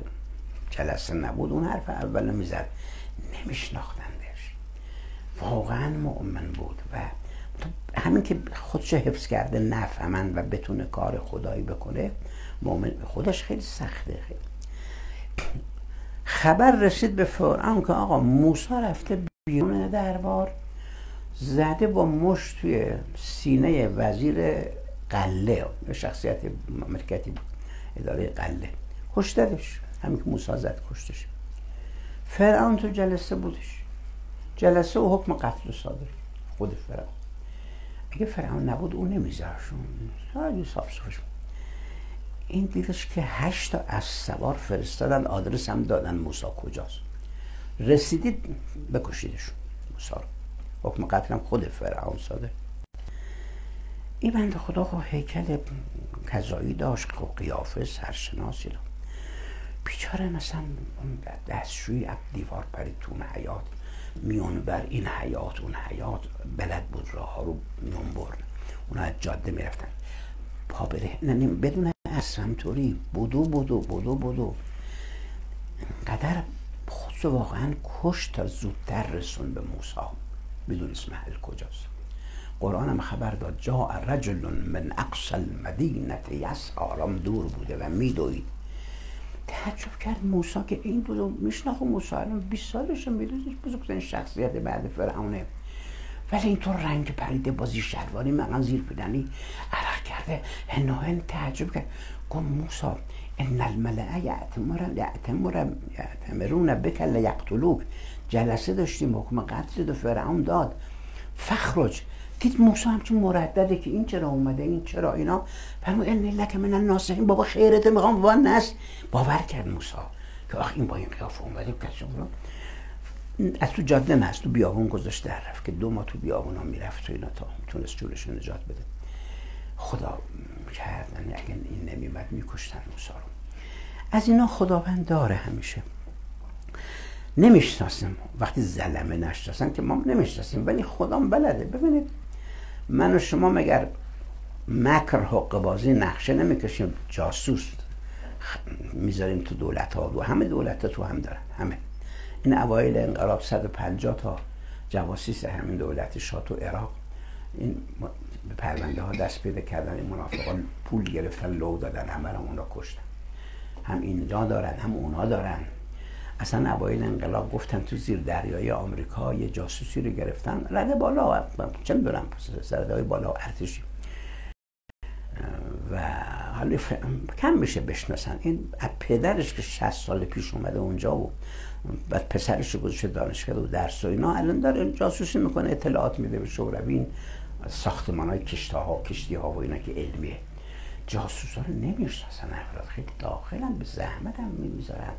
جلسه نبود اون حرف اول می‌زد. نمیشناختندش واقعا مؤمن بود و همین که خودش حفظ کرده نفهمن و بتونه کار خدایی بکنه مؤمن خودش خیلی سخته خیلی. خبر رسید به فرعون که آقا موسی رفته بیرون دربار زده با مشت توی سینه وزیر قله شخصیت مملکت اداره قله. کشتدش. همین که موسی زد کشتش. فرعون تو جلسه بودش. جلسه و حکم قتل صادر. خود فرعون. اگه فرعون نبود اون نمیذارشون صاف صافش این دیدش که هشت تا از سوار فرستادن آدرس هم دادن موسا کجاست. رسیدید بکشیدشون. موسا رو. حکم قتل هم خود فرعون ساده این بند خدا خب هیکل کذایی داشت و قیافه سرشناسی رو بیچاره مثلا دستشوی اب دیوار پرید تو حیات میون بر این حیات اون حیات بلد بود راه ها رو میون برد. اونا از جاده می‌رفتن. پا بره. بدون اصلا همطوری بودو بودو بودو بودو. قدر خود واقعا کشت تا زودتر رسون به موسا بدونست محل کجاست. قرآن هم خبر داد. جا رجل من اقصى المدینه آرام دور بوده و میدوید. تعجب کرد موسا که این دو میشناخت موسا الان 20 سالشه می‌دونید بزرگترین شخصیت بعد فرعونه. ولی اینطور رنگ پریده بازی شلواری مقام زیر پیدنی عرق کرده. هنوهن تعجب کرد. گفت موسا ان الملعه یعتمرون بک لیقتلوک. جلسه داشتیم حکم قتل دو فرعون داد. فخرج. دید موسی همچون مردده که این چرا اومده این چرا اینا؟ فرمود ان لک من الناصحین بابا خیرت می‌خوام وان نست. باور کرد موسی که آخ این با این قیافه اومده کسی از تو جاده نه تو بیابون گذاشت در رفت که دو ما تو بیابون ها می‌رفت تو اینا تا تونست جورش نجات بده. خدا کردن اگه این نمیمد میکشتن موسی رو. از اینا خداوند داره همیشه. نمی‌شناسیم. وقتی زلمه نشناسن که ما نمی‌شناسیم ولی خدا بلده. ببینید من و شما مگر مکر حق بازی نقشه نمی‌کشیم؟ جاسوس. می‌ذاریم تو دولت ها. و همه دولت ها تو هم دارن. همه. این اوایل انقلاب 150 تا جواسیس همین دولت شاه تو عراق. این به پرونده ها دست پیدا کردن. این منافقان پول گرفتن لو دادن همه رو اونا کشتن. هم اینجا دارن هم اونا دارن. اصلا اوایل انقلاب گفتن تو زیر دریای آمریکا یه جاسوسی رو گرفتن. رده بالا. چه می‌دونم سرده بالا ارتشی. و حالا کم میشه بشناسن. این پدرش که 60 سال پیش اومده اونجا و بعد پسرش رو گذاشته دانشگاه و درس و اینا الان داره جاسوسی می‌کنه اطلاعات میده به شوروی ساختمان های کشتا ها کشتی ها و اینا که علمیه. جاسوس ها رو نمی‌شناسن افراد. خیلی داخلن به زحمت هم می‌ذارن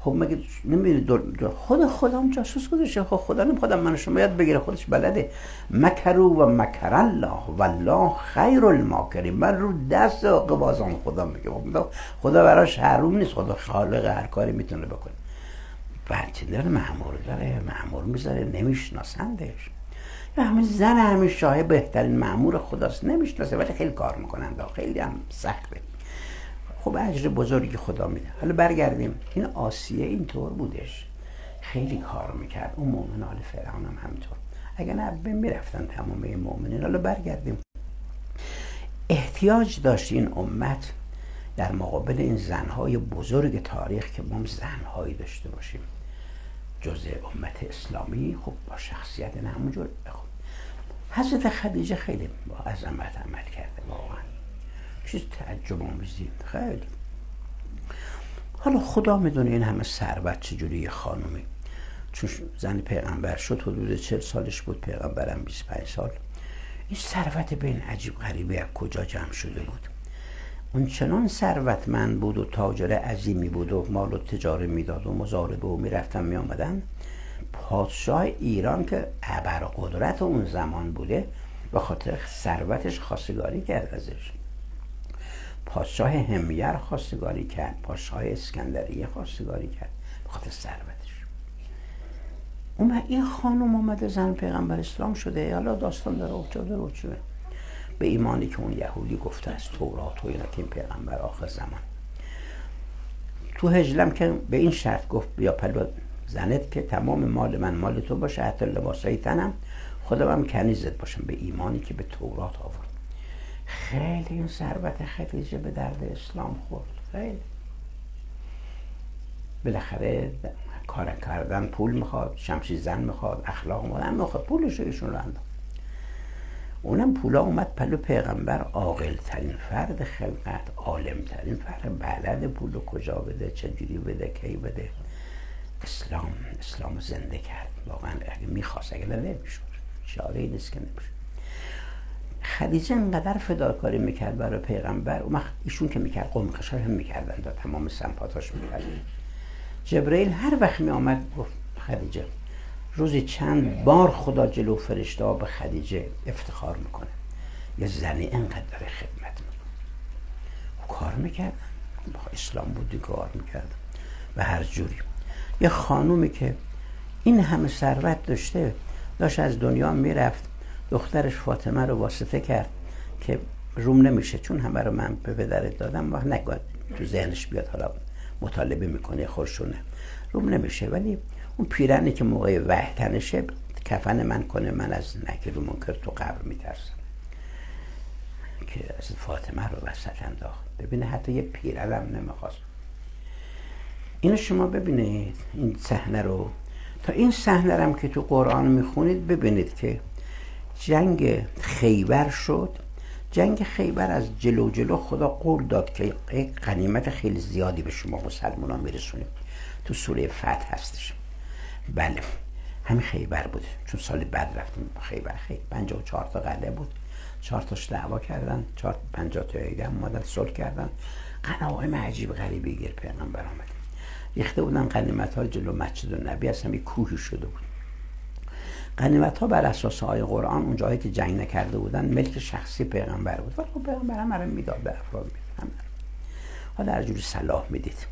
خب مگه نمی‌دونی خود خودم جاسوس گذاشته خب خدا نمی‌خواد من شما یاد بگیره خودش بلده. مکرو و مکر الله والله خیر الماکرین. من رو دست قبازان خدا میگه خب خدا براش حروم نیست. خدا خالق هر کاری می‌تونه بکنه. بچه داره؟ معمور داره. معمور می‌ذاره. نمیشناسندش. همین زن همین شاه بهترین معمور خداست. نمی‌شناسه ولی خیلی کار می‌کنن خیلی هم سخته. خب اجر بزرگی خدا میده. حالا برگردیم. این آسیه اینطور بودش. خیلی کار می‌کرد. اون مؤمن آل فرعون هم همینطور. اگر نه می‌رفتن تمام این مؤمنین. حالا برگردیم. احتیاج داشت این امت در مقابل این زنهای بزرگ تاریخ که ما زنهایی داشته باشیم. جز امت اسلامی خب با شخصیت همونجور. خب حضرت خدیجه خیلی با عظمت عمل کرده واقعا. چیز تعجب آمیزی خیلی. حالا خدا می‌دونه این همه ثروت چجوری یه خانومی چون زن پیغمبر شد حدود چل سالش بود پیغمبرم 25 سال. این ثروت بین عجیب غریبه از کجا جمع شده بود؟ اون چنان ثروتمند بود و تاجر عظیمی بود و مال و تجاره می‌داد و مزاربه و می‌رفتن می آمدن پادشاه ایران که ابر قدرت اون زمان بوده به خاطر ثروتش خواستگاری کرد ازش. پادشاه همیر خواستگاری کرد پادشاه اسکندریه خواستگاری کرد به خاطر ثروتش. اون این خانم اومده زن پیغمبر اسلام شده حالا داستان داره افتاده رو چه؟ به ایمانی که اون یهودی گفته از تورات و اینا که این پیغمبر آخر زمان. تو هجلم که به این شرط گفت بیا پلو زنت که تمام مال من مال تو باشه حتی لباسای تنم خودم هم کنیزت باشم. به ایمانی که به تورات آورد. خیلی این ثروت خدیجه به درد اسلام خورد. خیلی. بالاخره کار کردن پول می‌خواد شمشی زن می‌خواد اخلاق می‌خواد می‌خواد پولش ایشون رو اونم پولا اومد پلو پیغمبر عاقل ترین فرد خلقت عالم ترین فرد. بلد پول رو کجا بده چجوری بده کی بده. اسلام اسلام زنده کرد. واقعا اگه می‌خواست اگه نمی‌شد. شاره نیست که نمی‌شد. خدیجه انقدر فداکاری می‌کرد برای پیغمبر. اون ایشون که می‌کرد قوم هم می‌کردن. تا تمام سمپاتاش می‌کرد. جبرئیل هر وقت میآمد گفت خدیجه روزی چند بار خدا جلو فرشته به خدیجه افتخار می‌کنه. یه زنی انقدر داره خدمت می‌کنه. کار می‌کردن اسلام بودی کار می‌کردن و هر جوری. یه خانومی که این همه ثروت داشته داشت از دنیا می‌رفت. دخترش فاطمه رو واسطه کرد که روم نمیشه چون همه رو من به پدرت دادم و نگاه تو ذهنش بیاد حالا مطالبه می‌کنه خورشونه روم نمیشه ولی اون پیرنی که موقع وحی تنشه کفن من کنه من از نکر و منکر تو قبر میترسم. که از فاطمه رو وسط انداخت. ببینه حتی یه پیرنم نمی‌خواست. اینو شما ببینید این صحنه رو. تا این صحنه هم که تو قرآن می‌خونید ببینید که جنگ خیبر شد. جنگ خیبر از جلو جلو خدا قول داد که قنیمت خیلی زیادی به شما مسلمان ها میرسونیم تو سوره فتح هستش. بله همین خیبر بود. چون سال بعد رفتیم خیبر. خیلی و چهار تا قلعه بود. چهار تاش دعوا کردن. چهار پنجاه تا هم مادر صلح کردن. قنایم عجیب غریبی گیر پیغمبر آمد. ریخته بودن قنیمت ها جلو مسجد و نبی اصلا یه کوهی شده بود. قنیمت ها بر اساس آیه قرآن اون جایی که جنگ نکرده بودن ملک شخصی پیغمبر بود. ولی خب پیغمبر هم می‌داد به افراد می‌داد. حالا در جوری صلاح می‌دید.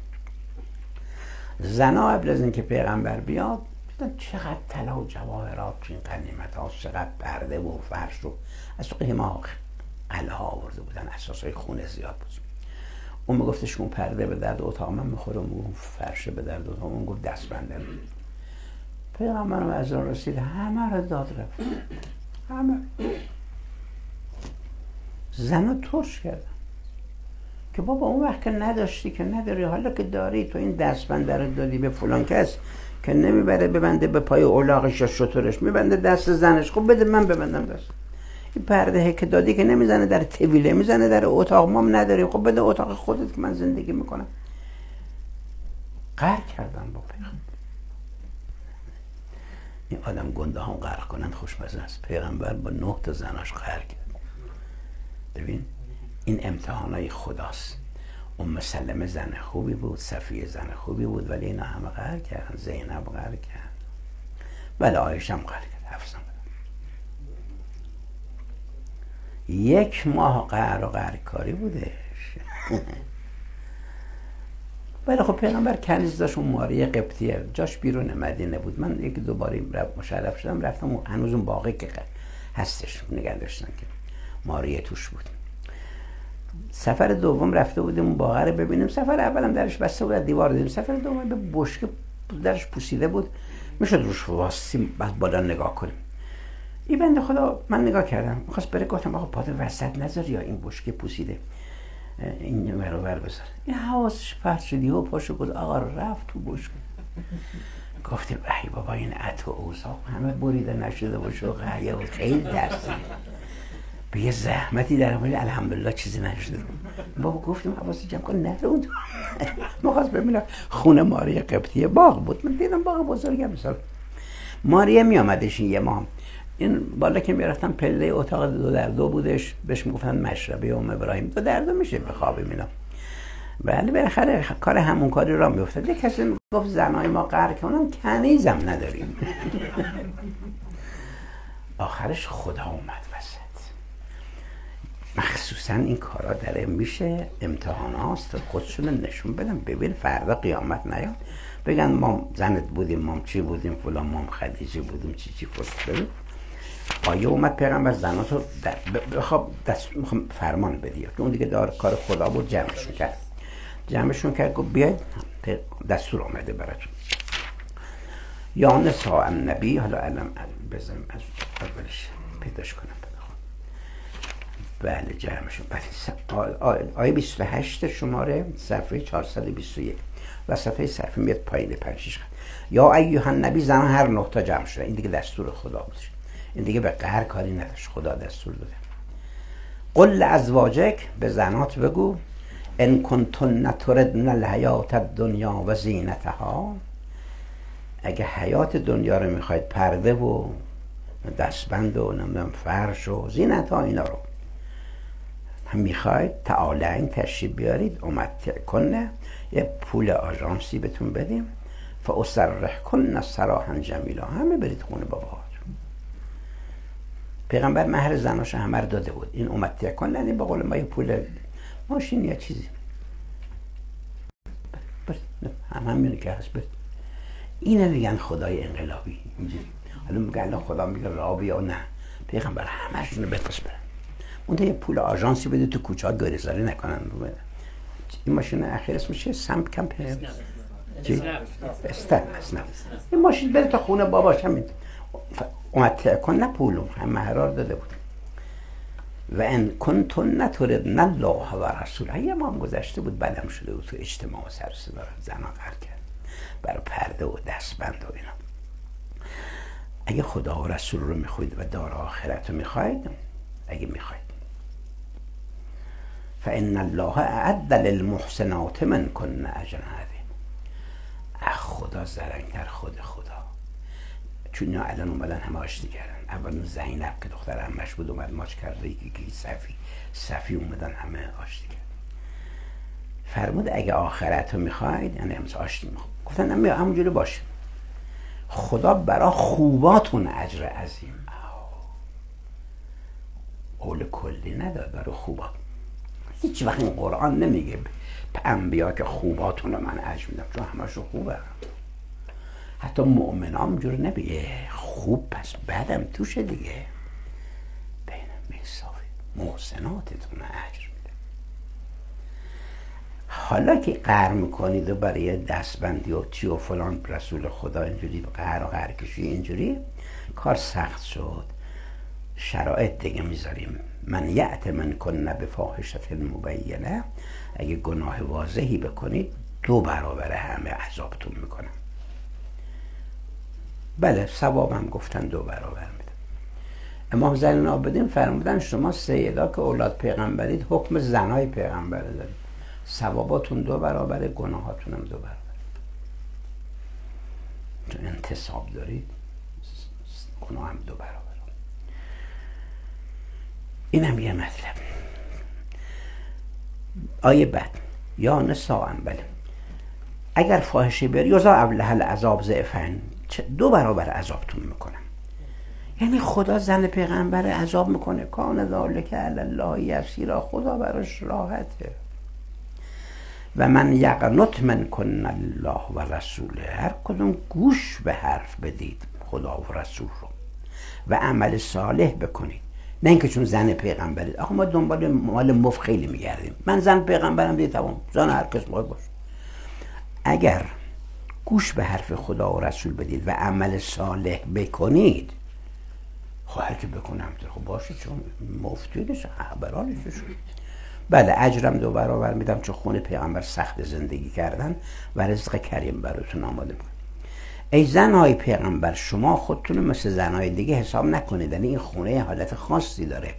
زنا قبل از اینکه پیغمبر بیاد دیدن چقدر طلا و جواهرات این قنیمت ها چقدر برده و فرش رو از تو قیمه قلعه ها آورده بودن اساس های خونه زیاد بود. اون میگفتش اون پرده به درد اتاق من می‌خوره اون فرشه به درد اتاق اون گفت دست بنده پیغمبر از رسید. همه رو داد رفت. همه. زن ترش کردن که بابا اون وقت که نداشتی که نداری حالا که داری تو این دستبند رو دادی به فلان کس که نمی‌بره ببنده به پای اولاغش یا شطورش. میبنده دست زنش. خب بده من ببندم دست. این پرده که دادی که نمی‌زنه در طویله می‌زنه در اتاق. مام نداری خب بده اتاق خودت که من زندگی می‌کنم. قهر کردم با پیغمبر. این آدم گنده هم غرق کنن خوشمزه است. پیغمبر با نه تا زناش قهر کرد. ببین این امتحانای خداست. ام سلمه زن خوبی بود صفیه زن خوبی بود ولی اینا همه قهر کردن زینب قهر کرد. بله آیش هم قهر کرد حفظم. یک ماه قهر و قهر کاری بودش. <laughs> ولی خب پیغمبر کنیز داشت اون ماری قبطیه. جاش بیرون مدینه بود. من یک دوباره مشرف شدم رفتم هنوز اون باقی که هستش نگه داشتن که ماری توش بود. سفر دوم رفته بودیم اون باغه رو ببینیم. سفر اولم درش بسته بود دیوار دیدیم. سفر دوم به بشکه درش پوسیده بود. می‌شد روش واسیم بعد بالا نگاه کنیم. این بنده خدا من نگاه کردم. می‌خواست بره گفتم آقا پاد وسط نذار یا این بشکه پوسیده. این ور بذار. این حواسش پرد شدی و پاشو گفت آقا رفت تو بشکه گفتیم ای بابا این عطو اوزا همه بریده نشده باشه و خیلی درسته. به یه زحمتی در ولی الحمدلله چیزی نشده. بابا گفتیم حواسی جمع کن نره اون. ما خواست ببینم خونه ماری قبطیه باغ بود. من دیدم باغ بزرگم مثال. ماریه می آمدش این یه ما این بالا که می‌رفتم پله اتاق دو در دو بودش بهش می‌گفتن مشربه ام ابراهیم. دو در دو میشه بخوابیم اینا بله بالاخره کار همون کاری را میافتاد. یه کسی گفت زنای ما قهر که اونم کنیزم نداریم. <laughs> آخرش خدا اومد مخصوصا این کارا داره میشه. امتحان هاست. خودشون نشون بدم ببین فردا قیامت نیاد. بگن ما زنت بودیم ما چی بودیم فلان ما خدیجه بودیم چی چی فلان. آیه اومد پیغمبر زناتو بخواب دست فرمان بدی. اون دیگه دار کار خدا بود جمعشون کرد. جمعشون کرد گفت بیاید دستور آمده براتون یا نسا نبی حالا الان بزنم از اولش پیداش کنم. بله جمعشون. بله آیه 28 شماره صفحه 421 وسط صفحه میاد پایین پنج یا ایوه نبی زن هر نقطه جمع شده. این دیگه دستور خدا بود. این دیگه به قهر کاری نداشت. خدا دستور داده. قل ازواجک به زنات بگو ان کنتن نتردن الحیات الدنیا و زینتها. اگه حیات دنیا رو می‌خواید پرده و دستبند و نمی‌دونم فرش و زینت ها اینا رو. هم می‌خواید تعالین تشریف بیارید اومد کنه. یه پول آژانسی بهتون بدیم. فاسرح کن سراحا جمیلا. همه برید خونه بابا. پیغمبر مهر زناش همه رو داده بود. این اومد کن یعنی به قول ما یه پول ماشین یا چیزی. هم همینه که هست برید اینه میگن خدای انقلابی. اینجوری. حالا میگن خدا میگه رابی یا نه. پیغمبر همشون رو بفرست برن اون یه پول آژانسی بده تو کوچه ها گریزاری نکنن. این ماشین اخیر اسمش چیه؟ سمپ کمپ؟ چی؟ استن این ماشین بره تا خونه باباش همین اومد کن نه پولم هم مهرار داده بود. و ان کنتون نتورد الله و رسول یه ما گذشته بود بدم شده بود تو اجتماع و سر صدا زنا کرد. برای پرده و دستبند و اینا. اگه خدا و رسول رو می‌خواید و دار آخرت رو می‌خواید اگه می‌خواید. فان الله اعد للمحسنات من کن اجر اخ خدا زرنگتر خود خدا چون اینا الان اومدن همه آشتی کردن. اول زینب که دختر همش بود اومد ماچ کرده یکی صفی صفی اومدن همه آشتی کرد فرمود اگه آخرت رو می‌خواید یعنی همس آشتی می‌خواید گفتن همونجوری باشه. خدا برا خوباتون اجر عظیم. قول کلی نداد برای خوبات هیچ وقت این قرآن نمیگه انبیا که خوباتون رو من اجر میدم چون همشون خوبه. حتی مؤمنام جور نمیگه خوب پس بعدم توشه دیگه. بین میصافی محسناتتون اجر میده. حالا که قهر می‌کنید و برای دستبندی و چی و فلان رسول خدا اینجوری قهر و قهر کشی اینجوری کار سخت شد. شرایط دیگه می‌ذاریم. من یعت من کنه به فاحشت مبینه اگه گناه واضحی بکنید دو برابر همه عذابتون می‌کنم. بله ثوابم گفتن دو برابر میده. امام زین العابدین فرمودن شما سیدا که اولاد پیغمبرید حکم زنای پیغمبر دارید. ثواباتون دو برابر گناهاتون هم دو برابر چون انتصاب دارید گناه هم دو برابر اینم یه مطلب. آیه بعد. یا نسا بله. اگر فاحشه بری یوزا ابله العذاب زعفن دو برابر عذابتون می‌کنم. یعنی خدا زن پیغمبر عذاب می‌کنه. کان ذالک علی الله یسیرا. خدا براش راحته. و من یقنط من کن الله و رسوله. هر کدوم گوش به حرف بدید خدا و رسول رو. و عمل صالح بکنید. نه اینکه چون زن پیغمبرید آخه ما دنبال مال مف خیلی میگردیم. من زن پیغمبرم دیگه تمام زن هر کس باش اگر گوش به حرف خدا و رسول بدید و عمل صالح بکنید. خواهد که بکنم خب باشه چون مفتی نیست شد بله اجرم دو برابر میدم چون خونه پیغمبر سخت زندگی کردن و رزق کریم براتون آماده بود ای زنهای پیغمبر شما خودتون مثل زنهای دیگه حساب نکنید. یعنی این خونه حالت خاصی داره.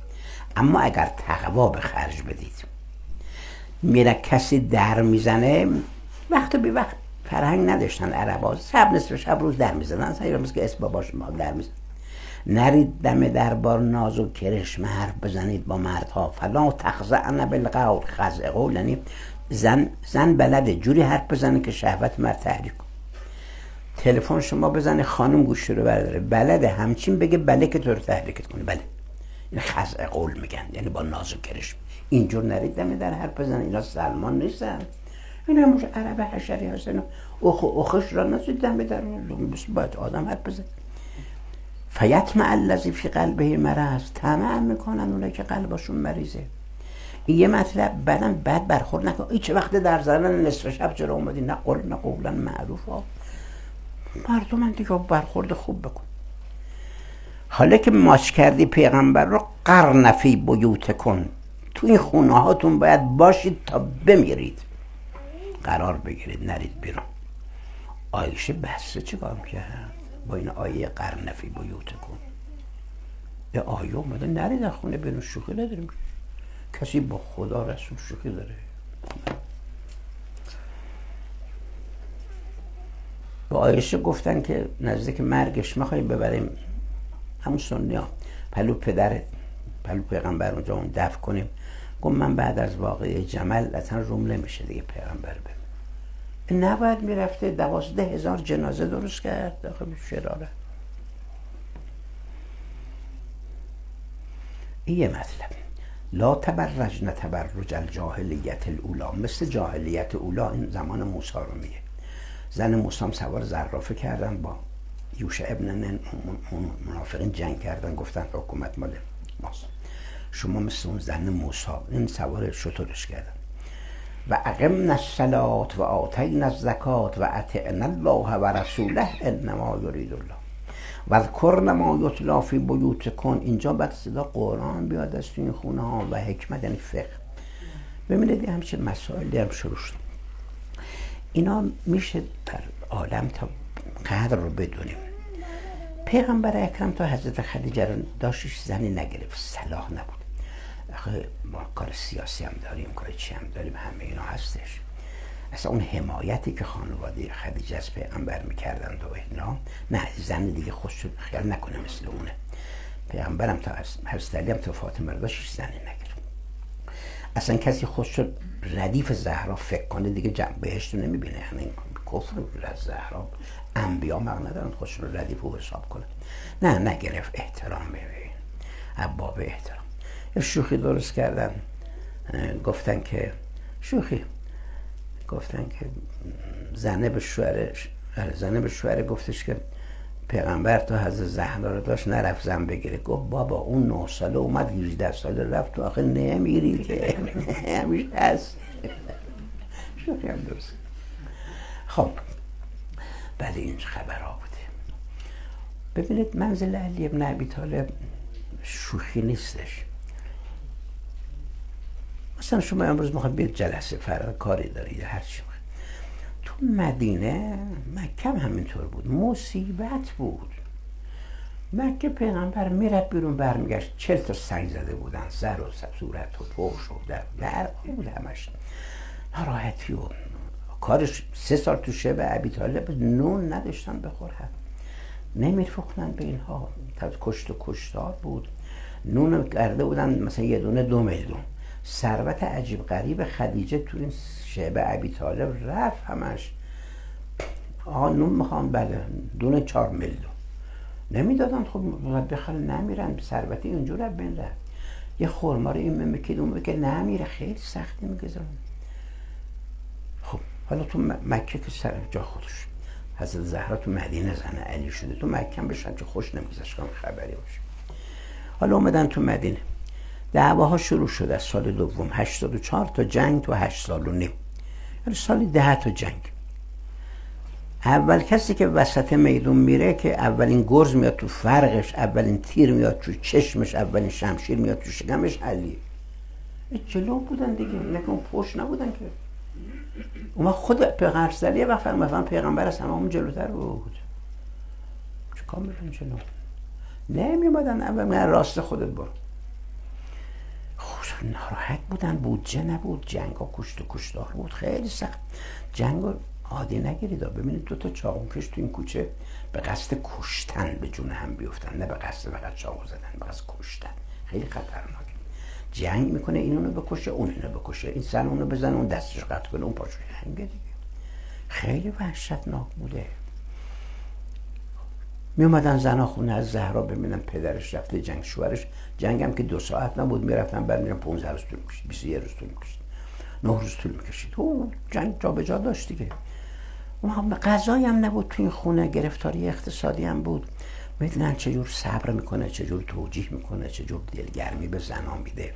اما اگر تقوا به خرج بدید میره کسی در می‌زنه وقت به وقت. فرهنگ نداشتن عربا شب نصف شب روز در می‌زنن سعی که اسم باباش ما در میزن نرید دم دربار ناز و کرشم حرف بزنید با مردها. فلا تخزعن بالقول خزع قول یعنی زن زن بلده. جوری حرف بزنه که شهوت مرد تحریک تلفن شما بزنه خانم گوش رو برداره. بلده. همچین بگه بله که تو رو تحریکت کنه. بله. این خزع قول میگن. یعنی با ناز و کرشم اینجور نرید دم در حرف بزنه. اینا سلمان نیستن. این هموش عرب حشری هستن. اخ اخش را نسید دم در باید آدم حد بزن فیتم الذی فی قلبه مرض. طمع می‌کنن اونه که قلبشون مریضه. یه مطلب بعدم بعد برخورد نکن. این چه وقت در زدن نصف شب چرا اومدی؟ نه قول نه قولا معروف ها مردم دیگه برخورد خوب بکن. حالا که ماچ کردی پیغمبر رو قرنفی بیوت کن. تو این خونه هاتون باید باشید تا بمیرید. قرار بگیرید نرید بیرون. آیشه بسته چیکار کرد با این آیه قرنفی بیوت کن یه آیه اومده نرید از خونه بیرون شوخی نداریم. کسی با خدا رسول شوخی داره. با آیشه گفتن که نزدیک مرگش می‌خوایم ببریم همون سنی ها پلو پدرت پلو پیغمبر اونجا اون دفع کنیم. گفت من بعد از واقعی جمل اصلا روم نمیشه دیگه پیغمبر ببین نباید می‌رفته دوازده هزار جنازه درست کرد داخل شراره. این یه مطلب. لا تبرج الجاهلیت الاولا مثل جاهلیت اولا این زمان موسی رو میگه. زن موسی سوار زرافه کردن با یوشع ابن منافقین جنگ کردن گفتن حکومت مال ماست. شما مثل اون زن موسی. این سوار شطورش کردن. و اقمنا الصلات و آتینا الزکات و اطعنا الله و رسوله انما یرید الله. و ذکرن ما یتلا فی کن اینجا بعد صدا قرآن بیاد از این خونه ها و حکمت یعنی فقه. ببینید همچه مسائلی هم شروع شد. اینا میشه در عالم تا قدر رو بدونیم. پیغمبر اکرم تا حضرت خدیجه رو داشتش زنی نگرفت. صلاح نبود. کار سیاسی هم داریم کار چی هم داریم همه اینا هستش. اصلا اون حمایتی که خانواده خدیجه از پیغمبر می‌کردن و اینا نه زن دیگه خوش خیال نکنه مثل اونه. پیغمبرم تا حضرت علی هم تا فاطمه رو داشتش زنی نگرفت اصلا کسی خوش ردیف زهرا فکر کنه دیگه جمع بهشت رو نمی‌بینه. یعنی کفر از زهرا انبیا مق ندارن خوش رو ردیف رو حساب کنه. نه نگرفت احترام ببین. اباب احترام. شوخی درست کردن. گفتن که شوخی. گفتن که زنه به شوهرش آره، زنه به شوهر گفتش که پیغمبر تا حضرت زهرا رو داشت نرفت زن بگیره. گفت بابا اون نه ساله اومد 18 ساله رفت تو آخه نمیری که. <laughs> همیشه هست. شوخی هم درست خب بله این خبرها بوده. ببینید منزل علی ابن عبی طالب شوخی نیستش. مثلا شما امروز می‌خواید بیاد جلسه فرق کاری دارید هر چی تو مدینه مکه هم همینطور بود. مصیبت بود. مکه پیغمبر میره بیرون برمیگشت. چل تا سنگ زده بودن. زر و صورت و پوش و در در بود همش. ناراحتی و کارش سه سال تو شب عبی طالب نون نداشتن بخورن. نمیفروختن به اینها. کشت و کشتار بود. نون کرده بودن مثلا یه دونه دو میلیون. ثروت عجیب غریب خدیجه تو این شعبه عبی طالب رفت همش. آقا نون می‌خوام بله دونه چهار میلیون. نمی‌دادن خب بخواه نمیرن ثروتی اونجور رفت بین رفت. یه خورما رو این ممکید اون که نمیره خیلی سختی می‌گذارن. خب حالا تو مکه که سر جا خودش. حضرت زهرا تو مدینه زنه علی شده. تو مکه هم بشن که خوش نمیگذاشت خبری باشه. حالا اومدن تو مدینه. دعواها شروع شد از سال دوم 84 تا جنگ تو 8 سال و نیم. یعنی سالی ده تا جنگ. اول کسی که وسط میدون میره که اولین گرز میاد تو فرقش اولین تیر میاد تو چشمش اولین شمشیر میاد تو شکمش علی. جلو بودن دیگه نکن پشت نبودن که. اون خود پیغمبر سلیه و فهم پیغمبر از همون جلوتر بود. چه میرن جلو؟ نمی اومدن اول من راست خودت برو. ناراحت بودن بودجه نبود جنگ ها کشت و کشتار بود. خیلی سخت. جنگ عادی نگیرید ببینید دو تا چاقو کش تو این کوچه به قصد کشتن به جون هم بیفتن. نه به قصد فقط چاقو زدن به قصد کشتن. خیلی خطرناک. جنگ می‌کنه این اونو بکشه اون اینو بکشه. این سن اونو بزنه اون دستش قطع کنه اون پاشو جنگ دیگه. خیلی وحشتناک بوده. می اومدن زنا خونه از زهرا ببینن پدرش رفته جنگ شوهرش. جنگم که دو ساعت نبود می‌رفتن بعد میرن 15 روز طول می‌کشید 21 روز طول می‌کشید. 9 روز طول می‌کشید. او جنگ جا به جا داشت دیگه. اون غذایی هم نبود تو این خونه گرفتاری اقتصادی هم بود. می‌دونن چجور صبر می‌کنه چجور توجیه می‌کنه چجور دلگرمی به زنان میده.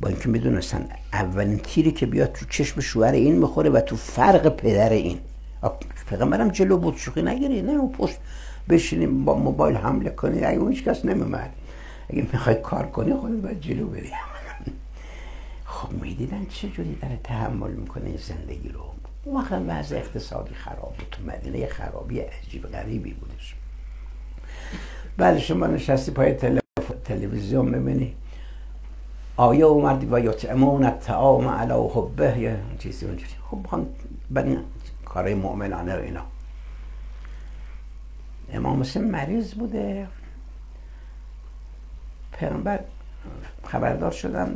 با اینکه می‌دونستن اولین تیری که بیاد تو چشم شوهر این می‌خوره و تو فرق پدر این. پیغمبرم جلو بود شوخی نگیری نه اون پشت بشینیم با موبایل حمله کنی اگه اون کس نمیمد اگه می‌خوای کار کنی خودت باید جلو بری. خب می‌دیدن چه جوری داره تحمل می‌کنه زندگی رو. اون وقت وضع اقتصادی خراب بود. تو مدینه خرابی عجیب غریبی بودش. بعد شما نشستی پای تلویزیون می‌بینی. آیه اومد و یطعمون الطعام علی حبه؟ یه چیزی اونجوری. خب بخوام کارهای مؤمنانه رو اینا. امام حسین مریض بوده. پیغمبر خبردار شدم.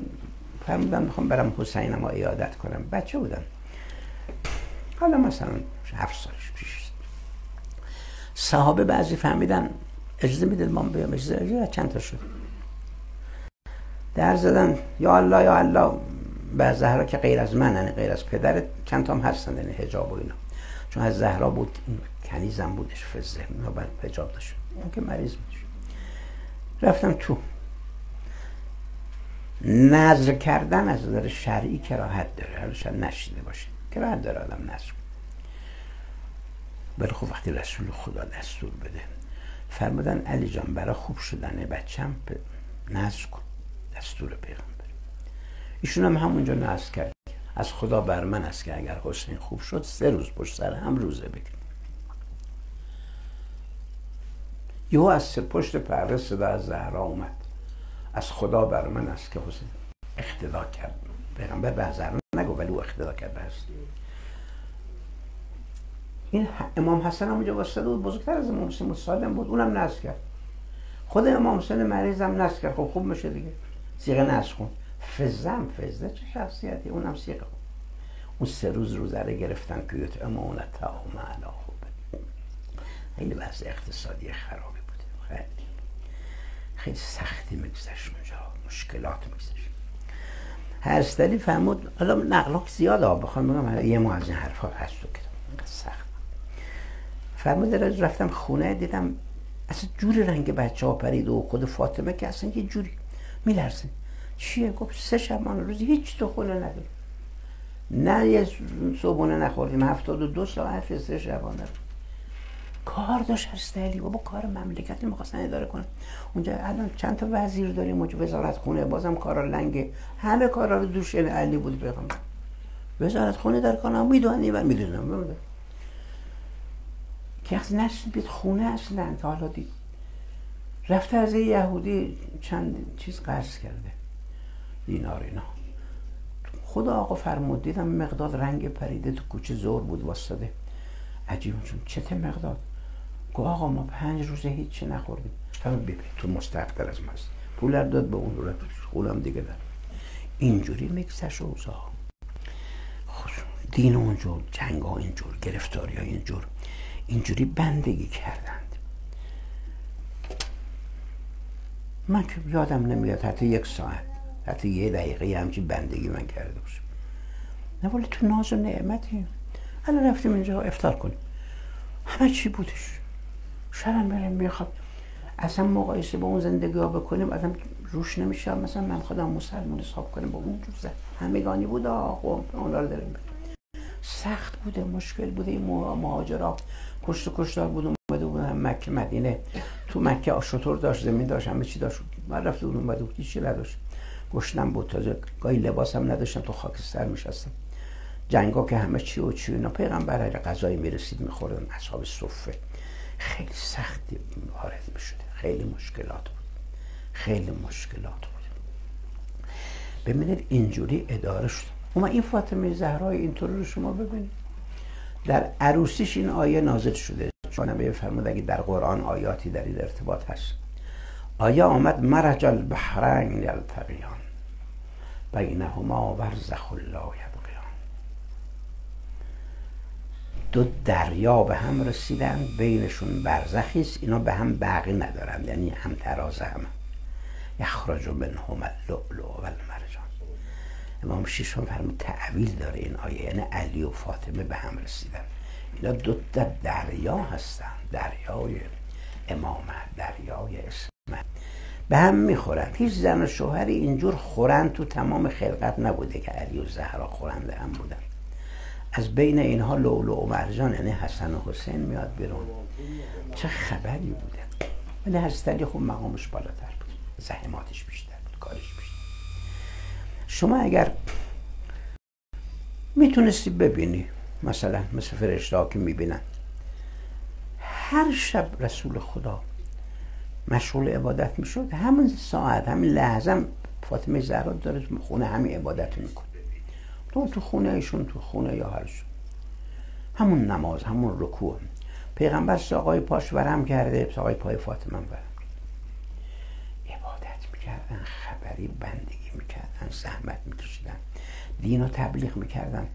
فرمودن می‌خوام برم حسین ما ایادت کنم. بچه بودم حالا مثلا هفت سالش پیش. صحابه بعضی فهمیدن اجازه می‌دید ما بیام. اجازه اجازه چند تا شد. در زدن یا الله یا الله. به زهرا که غیر از من غیر از پدر چند تا هم هستن یعنی حجاب و اینا. چون از زهرا بود کنیزم بودش فزه اینا باید حجاب داشت. اون که مریض بود. رفتم تو. نظر کردن از نظر شرعی کراهت داره. حالا شاید نشیده باشه. کراهت داره آدم نظر ولی خب وقتی رسول خدا دستور بده فرمودن علی جان برای خوب شدن بچم نظر کن. دستور پیغمبر. ایشون هم همونجا نظر کرد. از خدا بر من است که اگر حسین خوب شد سه روز پشت سر هم روزه بگیر. یهو از پشت پرده صدا از زهرا اومد. از خدا بر من است که حسین. اختدا کرد. پیغمبر به زهرا نگو ولی او اختدا کرد هست این امام حسن هم اونجا واسطه بود. بزرگتر از امام حسین سالم بود. اونم نصر کرد. خود امام حسین مریض هم نصر کرد. خب خوب میشه دیگه. سیغه نصر کن فزم فزه چه شخصیتی؟ اونم سیغه اون سه روز روزه گرفتن که امانت تا علا خوب خیلی وضع اقتصادی خیلی خیلی سختی میگذشت اونجا مشکلات میگذشت. هستلی فرمود حالا نقلاک زیاد ها بخوام بگم یه ما از این حرفا هست که سخت فرمود رفتم خونه دیدم اصلا جوری رنگ بچه ها پرید و خود فاطمه که اصلا یه جوری میلرزه. چیه؟ گفت سه شبان روزی هیچ تو خونه نداریم نه یه صبحونه نخوردیم هفتاد و دو ساعت سه شبانه کار داشت هستلی بابا کار مملکت می‌خواستن اداره کنن. اونجا الان چند تا وزیر داریم وزارت خونه بازم کارا لنگه همه کارا رو دوش علی بود بگم وزارت خونه در کنم می‌دونی و می‌دونم. که از نشد بیت خونه اصلا. تا حالا دید. رفته از یهودی چند چیز قرض کرده. دینار اینا. خدا آقا فرمود دیدم مقداد رنگ پریده تو کوچه زور بود واسطه. عجیب چون چته مقداد؟ گو آقا ما پنج روزه هیچی نخوردیم. فرمود ببین تو مستقدر از ماست پول داد به اون رو خولم دیگه دار اینجوری میکسش اوزا دین اونجور جنگ ها اینجور گرفتاری ها اینجور. اینجوری بندگی کردند. من که یادم نمیاد حتی یک ساعت حتی یه دقیقه همچی بندگی من کرده باشم. نه ولی تو ناز و نعمتی. الان رفتیم اینجا افتار کنیم. همه چی بودش. شبم بریم می‌خواد اصلا مقایسه با اون زندگی ها بکنیم آدم روش نمیشه. مثلا من خودم مسلمان حساب کنیم با اون جور همگانی بود آقا اون رو داریم. سخت بوده مشکل بوده این مهاجرا کشت و کشتار بود اومده بودن مکه مدینه. تو مکه آشطور داشت زمین داشت همه چی داشت. من رفته بود اومده بود هیچی نداشت. گشنم بود تازه گاهی لباسم نداشتم تو خاکستر میشستم جنگا که همه چی و چی اینا. پیغمبر اگه غذایی می‌رسید میخوردن اصحاب صفه. خیلی سختی وارد می‌شده. خیلی مشکلات بود. خیلی مشکلات بود. ببینید اینجوری اداره شد. اما این فاطمه زهرای اینطور رو شما ببینید. در عروسیش این آیه نازل شده. چون نبی فرمود اگه در قرآن آیاتی در این ارتباط هست. آیا آمد مرج البحرین یلتقیان؟ بینهما ورزخ الله دو دریا به هم رسیدن بینشون برزخی است اینا به هم باقی ندارن یعنی هم تراز هم. یخرج منهما اللؤلؤ والمرجان. امام شیشون فرمود تعویل داره این آیه یعنی علی و فاطمه به هم رسیدن. اینا دو تا دریا هستن دریای امامت دریای اسمت به هم می‌خورن. هیچ زن و شوهری اینجور خورن تو تمام خلقت نبوده که علی و زهرا خورنده هم بودن. از بین اینها لولو و مرجان یعنی حسن و حسین میاد بیرون. چه خبری بوده؟ ولی حضرت علی خوب مقامش بالاتر بود. زحماتش بیشتر بود کارش بیشتر شما اگر می‌تونستی ببینی مثلا مثل فرشته ها که می‌بینن هر شب رسول خدا مشغول عبادت می‌شد همون ساعت همین لحظه فاطمه زهرا داره خونه همین عبادت می‌کنه. تو تو خونه ایشون تو خونه یا هر شد همون نماز همون رکوع. پیغمبر ساقای پاش ورم کرده ساقای پای فاطمه ورم. عبادت می‌کردن خبری بندگی می‌کردن زحمت میکشیدن دین و تبلیغ می‌کردن.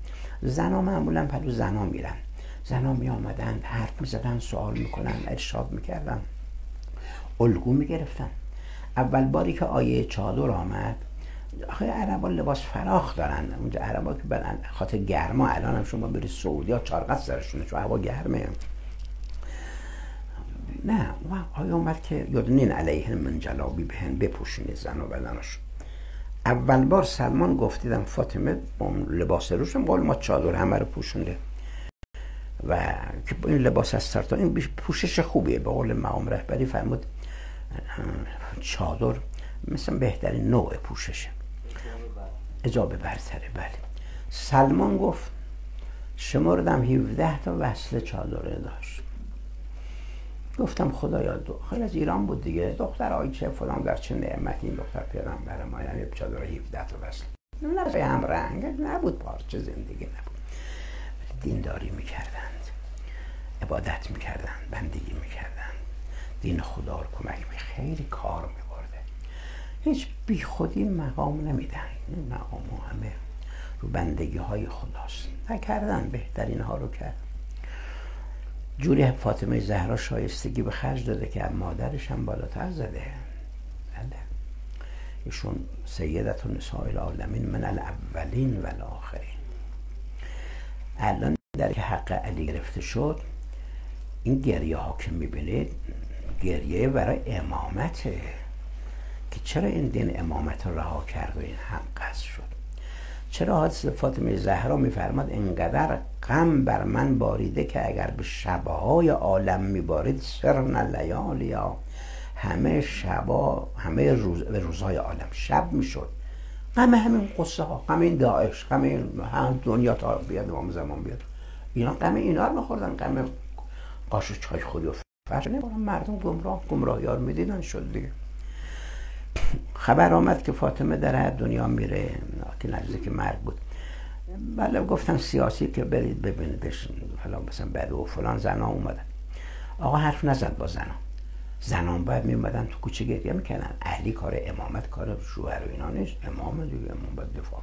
زنا معمولا پلو زنا میرن. زنا می آمدن حرف می‌زدن سوال می‌کنن ارشاد می‌کردن. الگو می‌گرفتن. اول باری که آیه چادر آمد آخه عربا لباس فراخ دارن. اونجا عربا که برن خاطر گرما الان هم شما برید سعودی ها چارقت سرشونه چون هوا گرمه. نه و آیه اومد که یدنین علیه من جلابی بهن بپوشونی زن و بدنش اول بار سلمان گفتیدم فاطمه با لباس روشم قول ما چادر همه رو پوشونده. و که این لباس از سرتا این پوشش خوبیه. به قول مقام رهبری فرمود چادر مثل بهترین نوع پوششه. اجابه برتره بله. سلمان گفت شمردم 17 تا وصل چادره داشت. گفتم خدایا دو. خیلی از ایران بود دیگه. دختر آی فلان در چه نعمتی این دختر پیغمبر ما یعنی چادر 17 تا وصل. نه هم رنگ نبود پارچه زندگی نبود. دینداری می‌کردند. عبادت می‌کردند بندگی می‌کردند. دین خدا رو کمک می کار میبرده. هیچ بی خودی مقام نمیدن این مقام همه رو بندگی های خداست. نکردن بهترین ها رو کرد. جوری فاطمه زهرا شایستگی به خرج داده که مادرش هم بالاتر زده. بله. ایشون سیدت و نساء العالمین من الاولین و الاخرین. الان در که حق علی گرفته شد این گریه ها که می‌بینید گریه برای امامته. که چرا این دین امامت رو رها کرد و این هم قصد شد؟ چرا حادث فاطمه زهرا میفرماد اینقدر غم بر من باریده که اگر به شبهای عالم میبارید سرن لیالیا همه شبا همه روز روزهای عالم شب می‌شد. غم همین قصه ها غم این داعش غم این دنیا تا بیاد امام زمان بیاد. اینا غم اینا رو میخوردن غم قاش چای خودی و فرش. مردم گمراه گمراهیار می‌دیدن شد دیگه. خبر آمد که فاطمه در دنیا میره که نزدیک مرگ بود. بله گفتن سیاسی که برید ببینیدش حالا مثلا بعد و فلان زنا اومدن. آقا حرف نزد با زنا زنان باید میومدن تو کوچه گریه می‌کنن علی کار امامت کار شوهر و اینا نیست. امام دیگه امام باید دفاع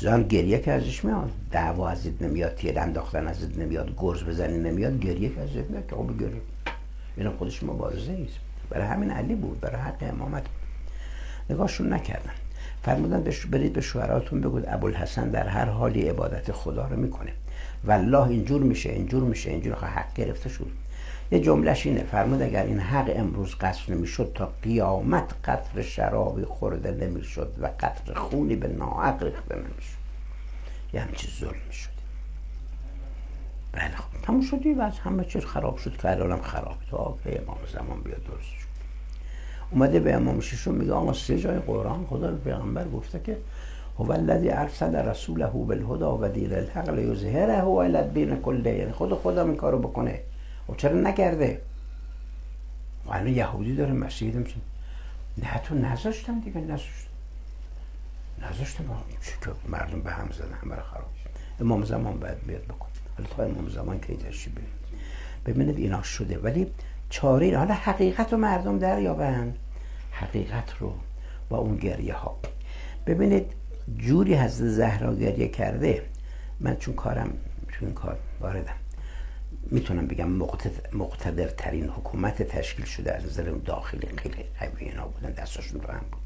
زن گریه که ازش میاد دعوا ازت نمیاد تیر انداختن ازت نمیاد گرز بزنی نمیاد گریه که ازت میاد که خب گریه. اینا خودش مبارزه نیست. برای همین علی بود برای حق امامت. نگاهشون نکردن. فرمودن برید به شوهراتون بگید ابوالحسن در هر حالی عبادت خدا رو می‌کنه. والله اینجور میشه اینجور میشه اینجور حق گرفته شد. یه جملهش اینه فرمود اگر این حق امروز قصر نمی‌شد تا قیامت قطر شرابی خورده نمی‌شد و قطر خونی به ناحق ریخته نمی‌شد. یه همچی ظلم می‌شد بله خب تموم شدی و از همه چیز خراب شد که الانم خراب تا که امام زمان بیاد درست شد. اومده به امام شیشون میگه آقا سه جای قرآن خدا به پیغمبر گفته که هو الذی ارسل رسوله بالهدى و دین الحق لیظهره علی الدین کله. یعنی خود خدا این کارو بکنه. و خب چرا نکرده؟ و یهودی داره مسیح میشه نه تو نذاشتم دیگه نذاشتم. نذاشتم. مردم به هم زدن همه خراب امام زمان باید بیاد بکن حالا تا امام زمان که تشریف ببینید اینا شده. ولی چاره حالا حقیقت رو مردم دریابند حقیقت رو با اون گریه ها ببینید جوری حضرت زهرا گریه کرده. من چون کارم چون کار واردم. می‌تونم بگم مقتدرترین حکومت تشکیل شده از نظر داخلی. خیلی قوی اینا بودن دستاشون رو هم بود.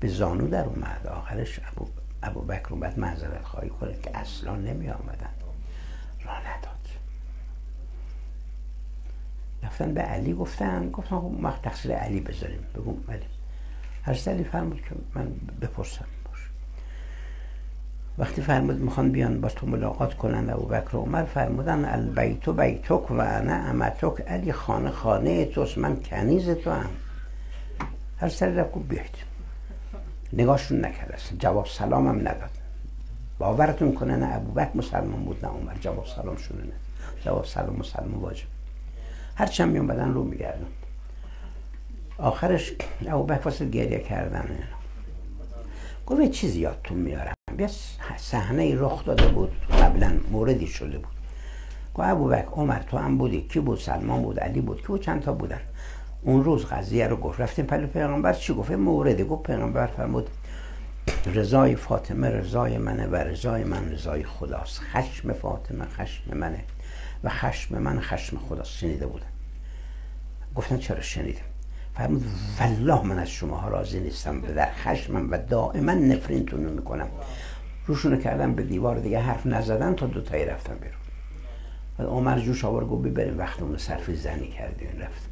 به زانو در اومد. آخرش ابو, ابو بکر اومد معذرت خواهی کنه که اصلا نمی آمدن نداد. رفتن به علی گفتن گفتن خب وقت تقصیر علی بذاریم. بگم علی هر سلی فرمود که من بپرسم. وقتی فرمود می‌خوان بیان با تو ملاقات کنن ابو بکر و عمر فرمودن البیتو بیتک و انا امتک علی خانه خانه توست من کنیز تو هم هر سری رفت بیاید نگاهشون نکرد جواب سلام هم نداد. باورتون کنه نه ابوبکر مسلمان بود نه عمر. جواب سلام شونه نه. جواب سلام مسلمان واجب. هرچند میون بدن رو میگردم آخرش ابوبکر واسه گریه کردن. گفت یه چیزی یادتون میارم یه صحنه رخ داده بود. قبلا موردی شده بود. گفت ابوبکر عمر تو هم بودی. کی بود؟ سلمان بود علی بود. کی بود؟ چند تا بودن. اون روز قضیه رو گفت. رفتیم پلو پیغمبر. چی گفت؟ موردی. گفت پیغمبر فرمود رضای فاطمه رضای منه و رضای من رضای خداست. خشم فاطمه خشم منه و خشم من خشم خداست. شنیده بودن؟ گفتن چرا شنیدیم فرمود والله من از شما راضی نیستم در خشمم و دائما نفرینتون رو می‌کنم. روشونو کردم به دیوار دیگه حرف نزدن تا دوتایی رفتم بیرون. و عمر جوش آور گفت بریم وقت اون صرف زنی کردیم رفتم که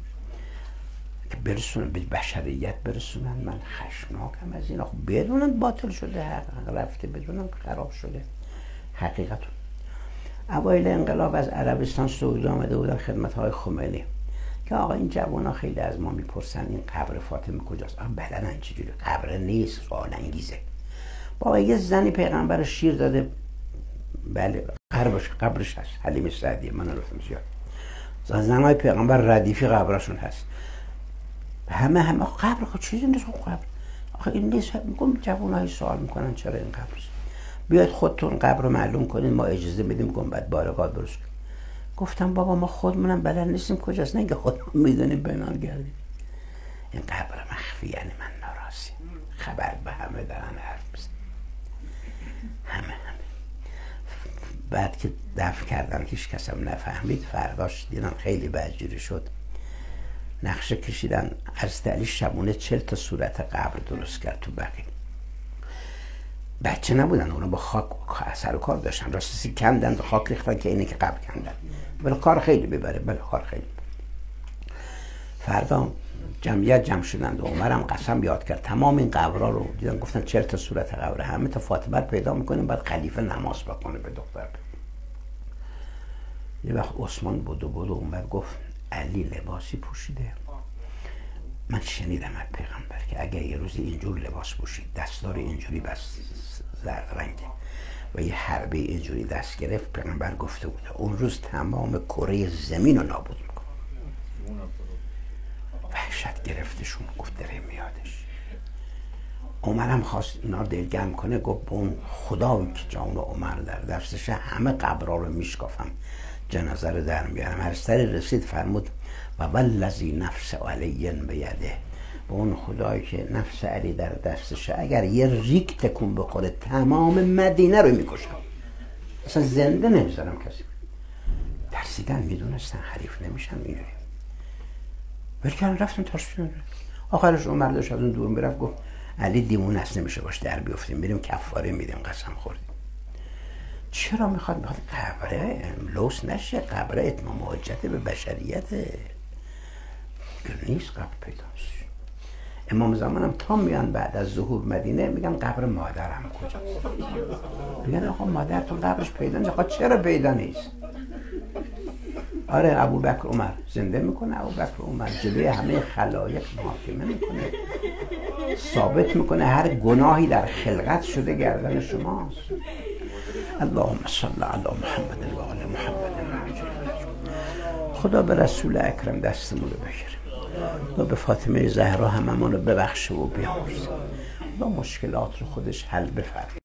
برسونن به بشریت برسونن من خشمناکم از این. بدونن باطل شده حق رفته بدونن خراب شده. حقیقت. اوایل انقلاب از عربستان سعودی آمده بودن خدمت های خمینی. که آقا این جوان ها خیلی از ما می‌پرسن این قبر فاطمه کجاست؟ آقا بلدن چجوری قبر نیست سوال انگیزه. بابا یه زنی پیغمبر شیر داده. بله قبرش قبرش هست. حلیم سعدیه من رفتم زیاد. زنهای پیغمبر ردیفی قبرشون هست. همه همه قبر خود چیزی نیست قبر؟ آخه این نیست. میگم جوان های سوال می‌کنن چرا این قبر بیاید خودتون قبر رو معلوم کنید ما اجازه میدیم گنبد بارگاه درست کنیم. گفتم بابا ما خودمونم بلد نیستیم کجاست؟ نه که خودمون می‌دونیم بنان گردیم. این قبر مخفی یعنی من ناراضی خبر به همه دارن حرف بزن همه همه. بعد که دفع کردن هیچ کسم نفهمید. فرداش دیدن خیلی بجیری شد. نقشه کشیدن از علی شبونه چل تا صورت قبر درست کرد تو بقیه. بچه نبودن اونا با خاک اثر و کار داشتن. راستی کندن خاک ریختن که اینه که قبر کندن. ولی کار خیلی ببره. بله کار خیلی. فردا جمعیت جمع شدند. و عمرم قسم یاد کرد. تمام این قبرها رو دیدن گفتن چرا تا صورت قبره همه تا فاطمه پیدا می‌کنیم بعد خلیفه نماز بکنه به دختر. یه وقت عثمان بود و بود و اومد گفت علی لباسی پوشیده. من شنیدم از پیغمبر که اگر یه روزی اینجور لباس پوشید دستار اینجوری بس زرد رنگه و یه حربه اینجوری دست گرفت پیغمبر گفته بوده اون روز تمام کره زمین رو نابود میکن وحشت گرفتشون گفت داره میادش. عمرم خواست اینا دلگرم کنه گفت اون خدایی که جان عمر در دستش همه قبرا رو میشکافم جنازه رو در میارم. هر سری رسید فرمود و ولذی نفس علی بیده به اون خدایی که نفس علی در دستشه اگر یه ریک تکون بخوره تمام مدینه رو می‌کشم. اصلا زنده نمی‌ذارم کسی. ترسیدن می‌دونستن حریف نمیشن اینجوری ولی رفتن ترسیدن. آخرش عمر داشت از اون دور می‌رفت گفت علی دیمون است نمیشه باش در بیفتیم. میریم کفاره میدیم قسم خوردیم. چرا می‌خواد می‌خواد قبره لوس نشه قبره اتمام حجت به بشریت. نیست قبر پیداست امام زمانم تا میان بعد از ظهور مدینه میگن قبر مادرم کجا میگن آقا مادرتون قبرش پیدا نیست. چرا پیدا نیست؟ آره ابو بکر عمر زنده می‌کنه ابو بکر عمر جلوی همه خلایق محاکمه می‌کنه. ثابت می‌کنه هر گناهی در خلقت شده گردن شماست. اللهم صل علی محمد و آل محمد. خدا به رسول اکرم دستمون رو بگیره و به فاطمه زهرا هممون رو ببخشه و بیامرزه با مشکلات رو خودش حل بفرد